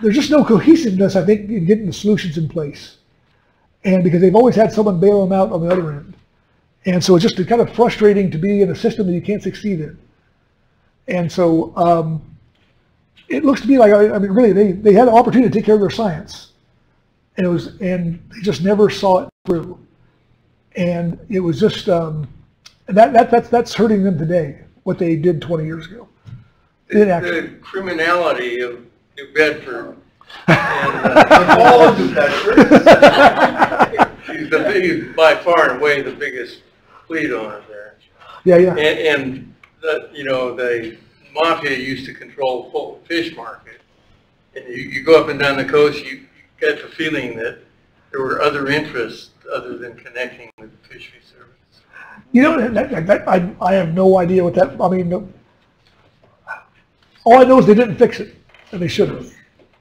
there's just no cohesiveness, I think, in getting the solutions in place. And because they've always had someone bail them out on the other end. And so it's just kind of frustrating to be in a system that you can't succeed in. And so um, it looks to me like, I I mean, really, they, they had an opportunity to take care of their science. And it was, and they just never saw it through. And it was just, um, that, that, that's, that's hurting them today, what they did 20 years ago. It actually. The criminality of New Bedford. and, uh, All of New Bedford. He's the big, by far and away the biggest fleet owner there. Yeah, yeah. And, and the, you know, the mafia used to control full fish market. And you, you go up and down the coast, you you get the feeling that there were other interests other than connecting with the fishery service. You know, that, that, I, I have no idea what that, I mean, no- all I know is they didn't fix it, and they should have.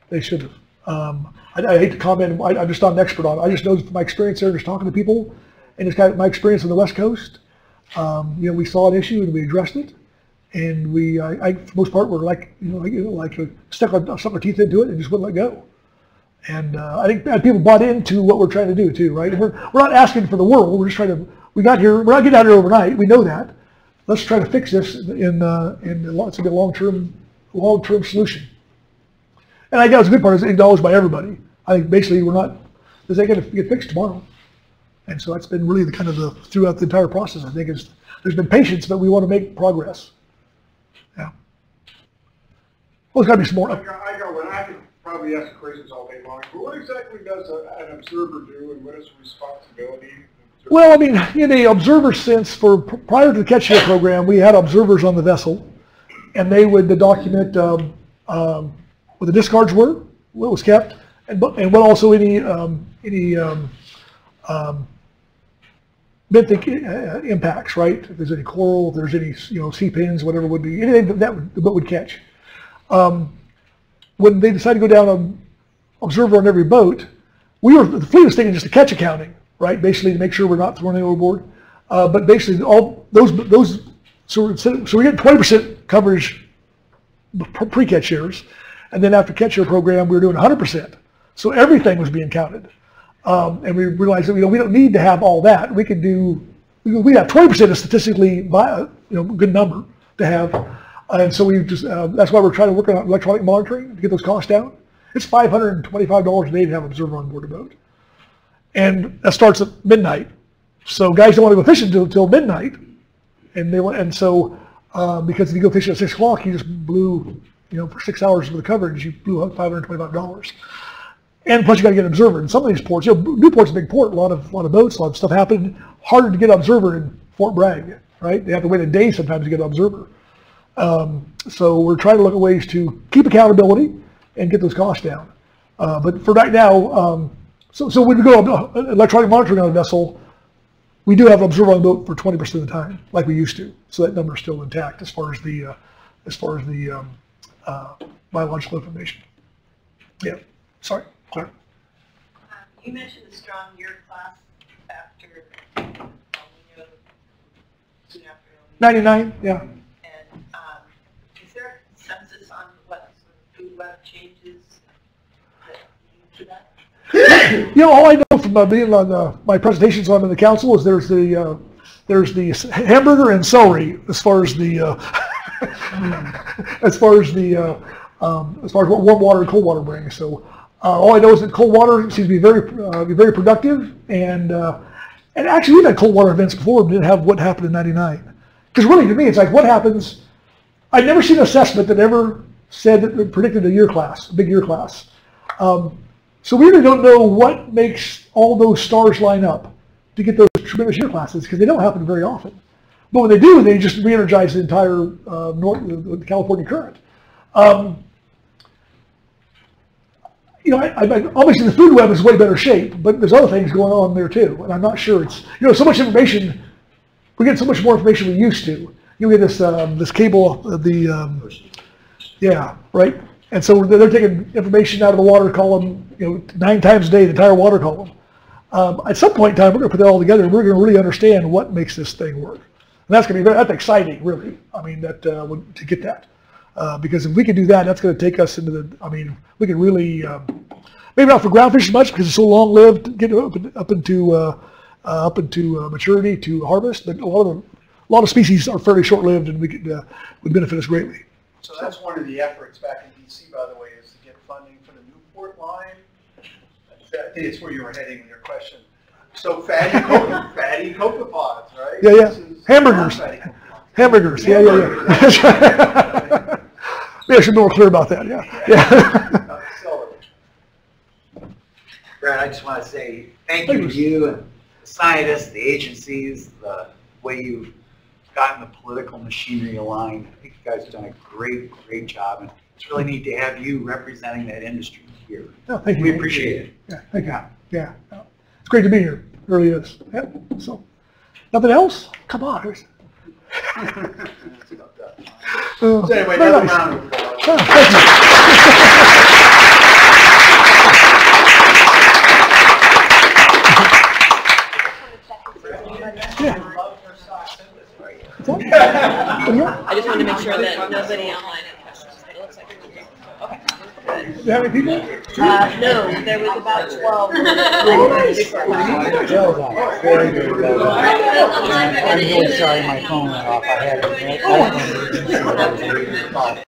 They should have. Um, I, I hate to comment, I, I'm just not an expert on it. I just know from my experience there, just talking to people, and it's kind of my experience on the West Coast. Um, you know, we saw an issue and we addressed it, and we, I, I for the most part, were like, you know, like, you know, like uh, stuck our, stuck our teeth into it and just wouldn't let go. And uh, I think people bought into what we're trying to do too, right? We're, we're not asking for the world. We're just trying to. We got here. We're not getting out here overnight. We know that. Let's try to fix this in uh, in a lot- it's a long term long term solution. And I guess the good part is acknowledged by everybody. I think basically we're not. This ain't going to get fixed tomorrow. And so that's been really the kind of the throughout the entire process. I think is there's been patience, but we want to make progress. Yeah. Well, there's got to be some more. I got, I got one, I could probably ask questions all day long, but what exactly does an observer do and what is the responsibility? Well, I mean, in a observer sense, for prior to the catch share program, we had observers on the vessel, and they would document um, um, what the discards were, what was kept, and and what also any um, any um, um, benthic uh, impacts, right? If there's any coral, if there's any you know sea pens, whatever would be anything that, that would, the boat would catch. Um, when they decided to go down an observer on every boat, we were the fleet was thinking just a catch accounting, right? Basically to make sure we're not throwing it overboard. Uh, but basically all those those so we're, so we get 20% coverage pre- pre-catch shares, and then after catch share program we were doing 100%. So everything was being counted, um, and we realized that you know we don't need to have all that. We can do we have 20% is statistically vi- you know good number to have, and so we just uh, that's why we're trying to work on electronic monitoring to get those costs down. It's $525 a day to have an observer on board a boat. And that starts at midnight. So guys don't want to go fishing until, midnight. And they want, and so, uh, because if you go fishing at six o'clock, you just blew, you know, for six hours of the coverage, you blew out $525. And plus you got to get an observer. In some of these ports, you know, Newport's a big port, a lot of, lot of boats, a lot of stuff happening. Harder to get an observer in Fort Bragg, right? They have to wait a day sometimes to get an observer. Um, so we're trying to look at ways to keep accountability and get those costs down. Uh, but for right now, um, so, so when we go uh, electronic monitoring on a vessel, we do have an observer on the boat for 20% of the time, like we used to. So that number is still intact as far as the, uh, as far as the um, uh, biological information. Yeah, sorry, Claire. Um, You mentioned the strong year class after, El Nino, soon after El Nino. 99, yeah. And um, is there a consensus on what sort of food web changes that lead to that? You know, all I know from uh, being on uh, my presentations on the council is there's the uh, there's the hamburger and celery as far as the uh, as far as the uh, um, as far as what warm water and cold water brings. So uh, all I know is that cold water seems to be very be very productive and and actually we've had cold water events before and didn't have what happened in '99. Because really to me it's like what happens. I've never seen an assessment that ever said that predicted a year class, a big year class. Um, so we really don't know what makes all those stars line up to get those tremendous year classes because they don't happen very often. But when they do, they just re-energize the entire uh, North, the California current. Um, you know, I, I, obviously the food web is way better shape, but there's other things going on there too, and I'm not sure it's, you know, so much information, we get so much more information we used to. you get this, um, this cable, uh, the, um, yeah, right? And so they're taking information out of the water column, you know, nine times a day, the entire water column. Um, at some point in time, we're gonna put that all together, and we're gonna really understand what makes this thing work. And that's gonna be, very- that's exciting, really. I mean, that, uh, to get that. Uh, because if we can do that, that's gonna take us into the, I mean, we can really, um, maybe not for ground fishing much because it's so long-lived, get up, up into, uh, uh, up into uh, maturity to harvest, but a lot of, a lot of species are fairly short-lived and we could, uh, would benefit us greatly. So that's one of the efforts back in DC, by the way, is to get funding for the Newport line. I think it's where you were heading with your question. So fatty coca, fatty copepods, right? Yeah, yeah. Hamburgers. Hamburgers, yeah, yeah, yeah. Maybe I should be more clear about that, yeah, yeah. So, Brad, I just want to say thank you to you and the scientists, the agencies, the way you've gotten the political machinery aligned. I think you guys have done a great, great job, and it's really neat to have you representing that industry here. No, thank you. We appreciate it. Yeah, thank you, yeah. no. It's great to be here, It really is, yeah, so. Nothing else? Come on. Uh, So anyway, another round of applause. Oh, thank you. Yeah. I just wanted to make sure that nobody online had questions, but it looks like we're. Okay, good. You have people? Uh, no, there was about twelve. Very good. I'm really sorry my phone went off. I had it.